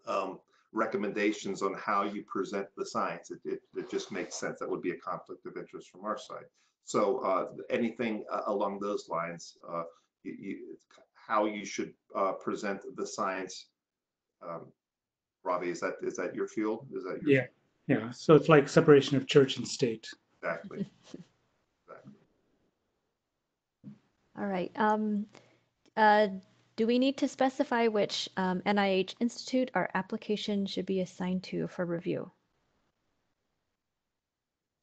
um, recommendations on how you present the science. It, it, it just makes sense. That would be a conflict of interest from our side. So uh, anything uh, along those lines, uh, you, you, how you should uh, present the science. Um, Ravi, is that is that your field? Is that your Yeah. Yeah, so it's like separation of church and state. exactly? All right. Um, uh, do we need to specify which um, NIH institute our application should be assigned to for review?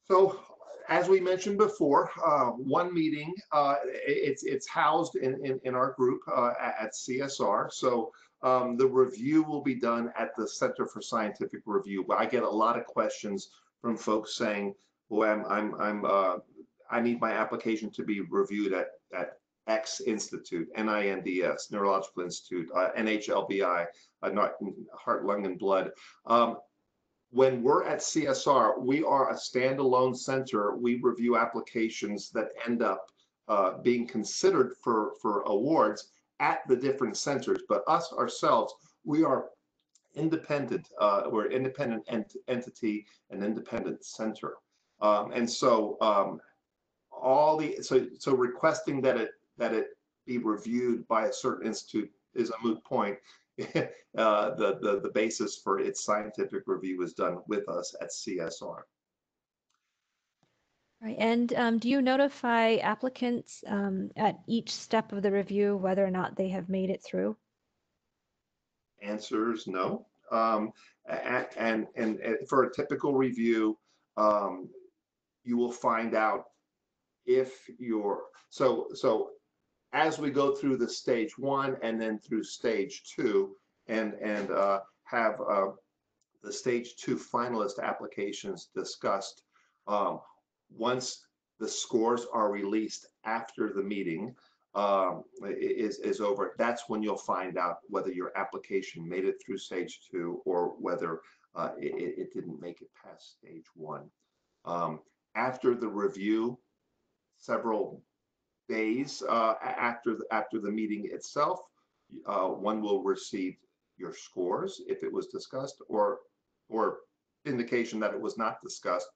So as we mentioned before, uh, one meeting, uh, it's, it's housed in, in, in our group uh, at, CSR. So um, the review will be done at the Center for Scientific Review. But I get a lot of questions from folks saying, boy, I'm, I'm, I'm, uh, I need my application to be reviewed at, at X Institute, NINDS, Neurological Institute, uh, NHLBI, uh, not Heart, Lung, and Blood. Um, when we're at CSR, we are a standalone center. We review applications that end up uh, being considered for, for awards at the different centers. But us ourselves, we are independent. Uh, we're an independent ent- entity, an independent center. Um, and so um, all the so so requesting that it that it be reviewed by a certain institute is a moot point. uh, the, the, the basis for its scientific review is done with us at CSR. Right. And um, do you notify applicants um, at each step of the review whether or not they have made it through? Answers no. Um, and, and, and for a typical review, um, you will find out if you're, so, so as we go through the stage one and then through stage two and, and uh, have uh, the stage two finalist applications discussed, um, once the scores are released after the meeting um, is, is over, that's when you'll find out whether your application made it through stage two or whether uh, it, it- didn't make it past stage one. Um, After the review, several days uh, after, the- after the meeting itself, uh, one will receive your scores if it was discussed or, or indication that it was not discussed.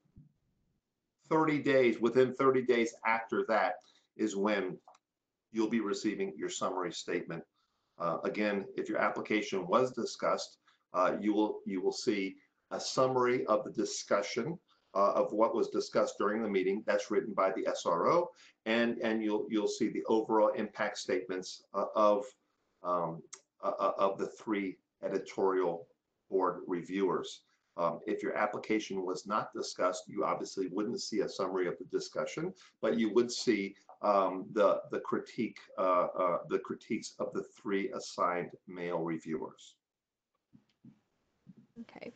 30 days, within 30 days after that is when you'll be receiving your summary statement. Uh, Again, if your application was discussed, uh, you will, you will see a summary of the discussion uh, of what was discussed during the meeting. That's written by the SRO. And, and you'll, you'll see the overall impact statements uh, of, um, uh, uh, of the three editorial board reviewers. Um, If your application was not discussed, you obviously wouldn't see a summary of the discussion, but you would see um, the, the critique, uh, uh, the critiques of the three assigned mail reviewers. Okay.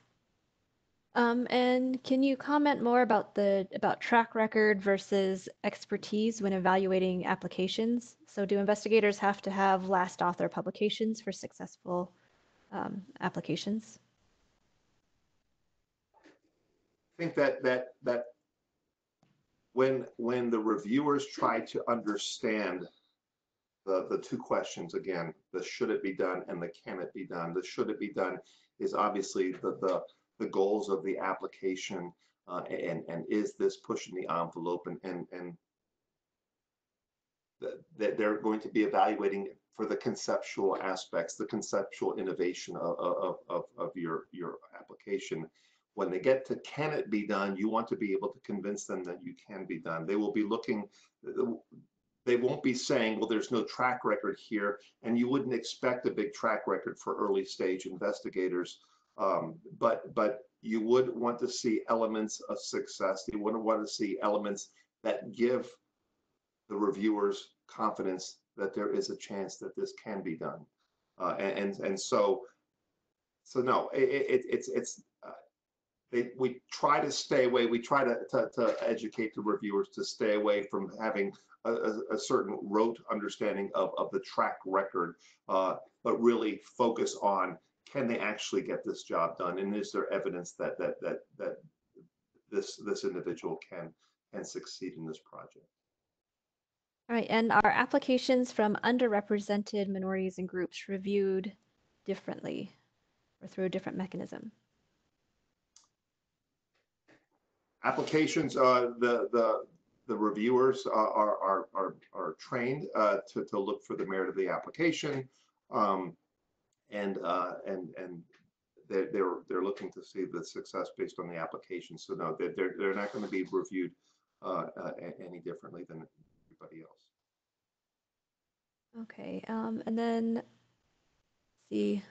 Um, and can you comment more about the about track record versus expertise when evaluating applications? So do investigators have to have last author publications for successful um, applications? I think that, that, that when, when the reviewers try to understand the, the two questions, again, the should it be done and the can it be done, the should it be done is obviously the, the, the goals of the application uh, and, and is this pushing the envelope and, and, and that, they're going to be evaluating for the conceptual aspects, the conceptual innovation of, of, of, of your, your application when they get to can it be done, you want to be able to convince them that you can be done. They will be looking, they won't be saying, well, there's no track record here. And you wouldn't expect a big track record for early stage investigators. Um, but, but you would want to see elements of success. You wouldn't want to see elements that give the reviewers confidence that there is a chance that this can be done. Uh, and, and, and so, so no, it, it, it's, it's, uh, they, we try to stay away, we try to, to, to educate the reviewers to stay away from having a, a, a certain rote understanding of, of the track record, uh, but really focus on can they actually get this job done? And is there evidence that, that, that, that this, this individual can, can succeed in this project? All right, and are applications from underrepresented minorities and groups reviewed differently or through a different mechanism? Applications, uh, the, the, the reviewers are, are, are, are- are trained, uh, to, to look for the merit of the application. Um, and, uh, and, and they're, they're, they're looking to see the success based on the application. So no, they're, they're, they're not going to be reviewed, uh, uh, any differently than everybody else. Okay, um, and then let's see.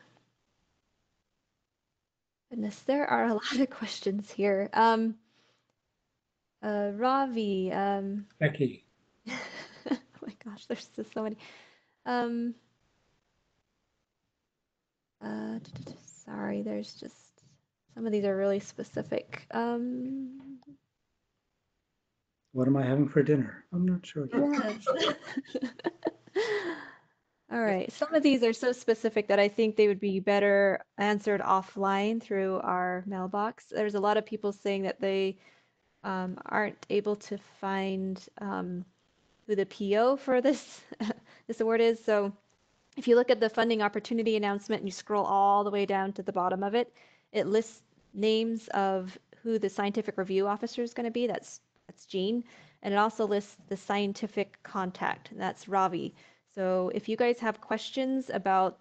Goodness, there are a lot of questions here. Um, uh, Ravi, um, Becky, oh my gosh, there's just so many. Um, uh, sorry, there's just some of these are really specific. Um, what am I having for dinner? I'm not sure. Yes. All right, some of these are so specific that I think they would be better answered offline through our mailbox. There's a lot of people saying that they um, aren't able to find um, who the PO for this this award is. So if you look at the funding opportunity announcement and you scroll all the way down to the bottom of it, it lists names of who the scientific review officer is going to be. That's that's Gene, and it also lists the scientific contact. That's Ravi. So if you guys have questions about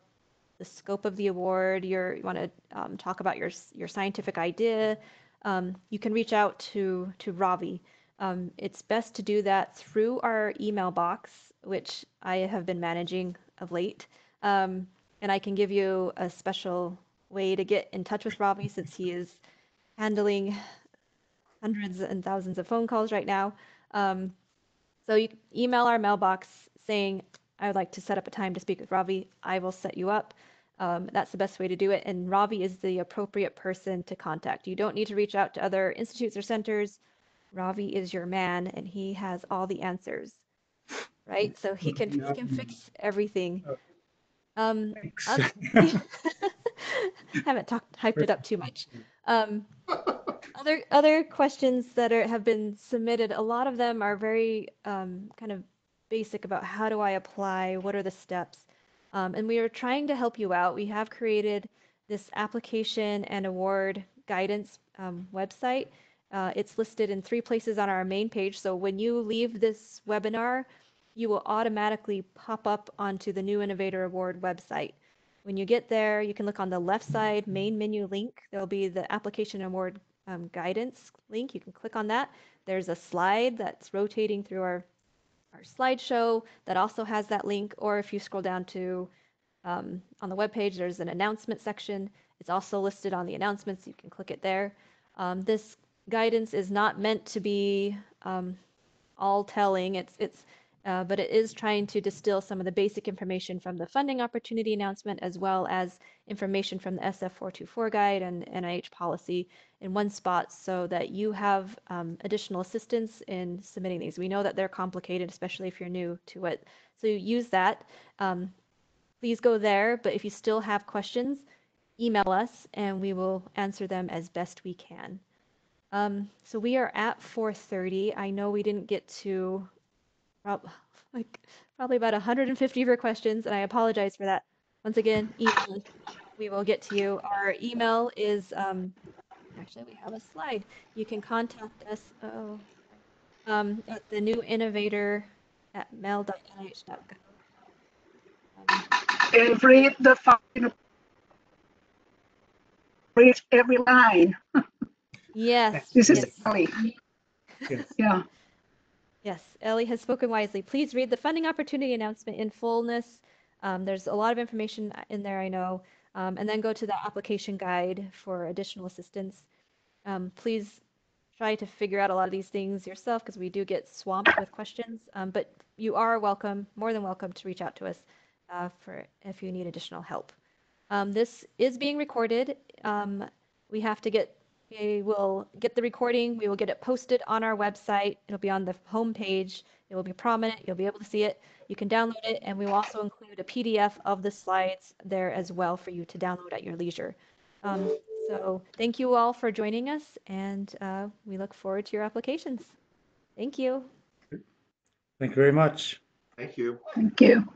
the scope of the award, you're, you want to um, talk about your your scientific idea, um, you can reach out to to Ravi. Um, it's best to do that through our email box, which I have been managing of late. Um, and I can give you a special way to get in touch with Ravi since he is handling hundreds and thousands of phone calls right now. Um, so you email our mailbox saying, I would like to set up a time to speak with Ravi. I will set you up. Um, that's the best way to do it. And Ravi is the appropriate person to contact. You don't need to reach out to other institutes or centers. Ravi is your man and he has all the answers, right? So he can, he can fix everything. Um, Thanks. oth- haven't talked hyped it up too much. Um, other other questions that are have been submitted, a lot of them are very um, kind of basic about how do I apply, what are the steps, um, and we are trying to help you out. We have created this application and award guidance um, website. Uh, it's listed in three places on our main page. So when you leave this webinar, you will automatically pop up onto the New Innovator Award website. When you get there, you can look on the left side main menu link. There'll be the application award um, guidance link. You can click on that. There's a slide that's rotating through our our slideshow that also has that link. Or if you scroll down to um, on the web page, there's an announcement section. It's also listed on the announcements. You can click it there. Um, this guidance is not meant to be um, all telling. It's it's uh, but it is trying to distill some of the basic information from the funding opportunity announcement as well as information from the SF424 guide and NIH policy in one spot so that you have um, additional assistance in submitting these. We know that they're complicated, especially if you're new to it. So use that. Um, please go there, but if you still have questions, email us and we will answer them as best we can. Um, so we are at 4:30. I know we didn't get to prob- like probably about 150 of your questions, and I apologize for that. Once again, email. we will get to you. Our email is um, actually we have a slide. You can contact us oh, um, at the new innovator at mail.nih.gov. Um, and read the final. Read every line. yes. This is yes. Ellie. Yes. Yeah, Yes, Ellie has spoken wisely. Please read the funding opportunity announcement in fullness. Um, there's a lot of information in there, I know. Um, and then go to the application guide for additional assistance. Um, please try to figure out a lot of these things yourself because we do get swamped with questions. Um, but you are welcome, more than welcome, to reach out to us uh, for if you need additional help. Um, this is being recorded. Um, we have to get we will get the recording. We will get it posted on our website. It'll be on the homepage. It will be prominent. You'll be able to see it. You can download it, and we will also include a PDF of the slides there as well for you to download at your leisure. Um, so thank you all for joining us, and uh, we look forward to your applications. Thank you. Thank you very much. Thank you. Thank you.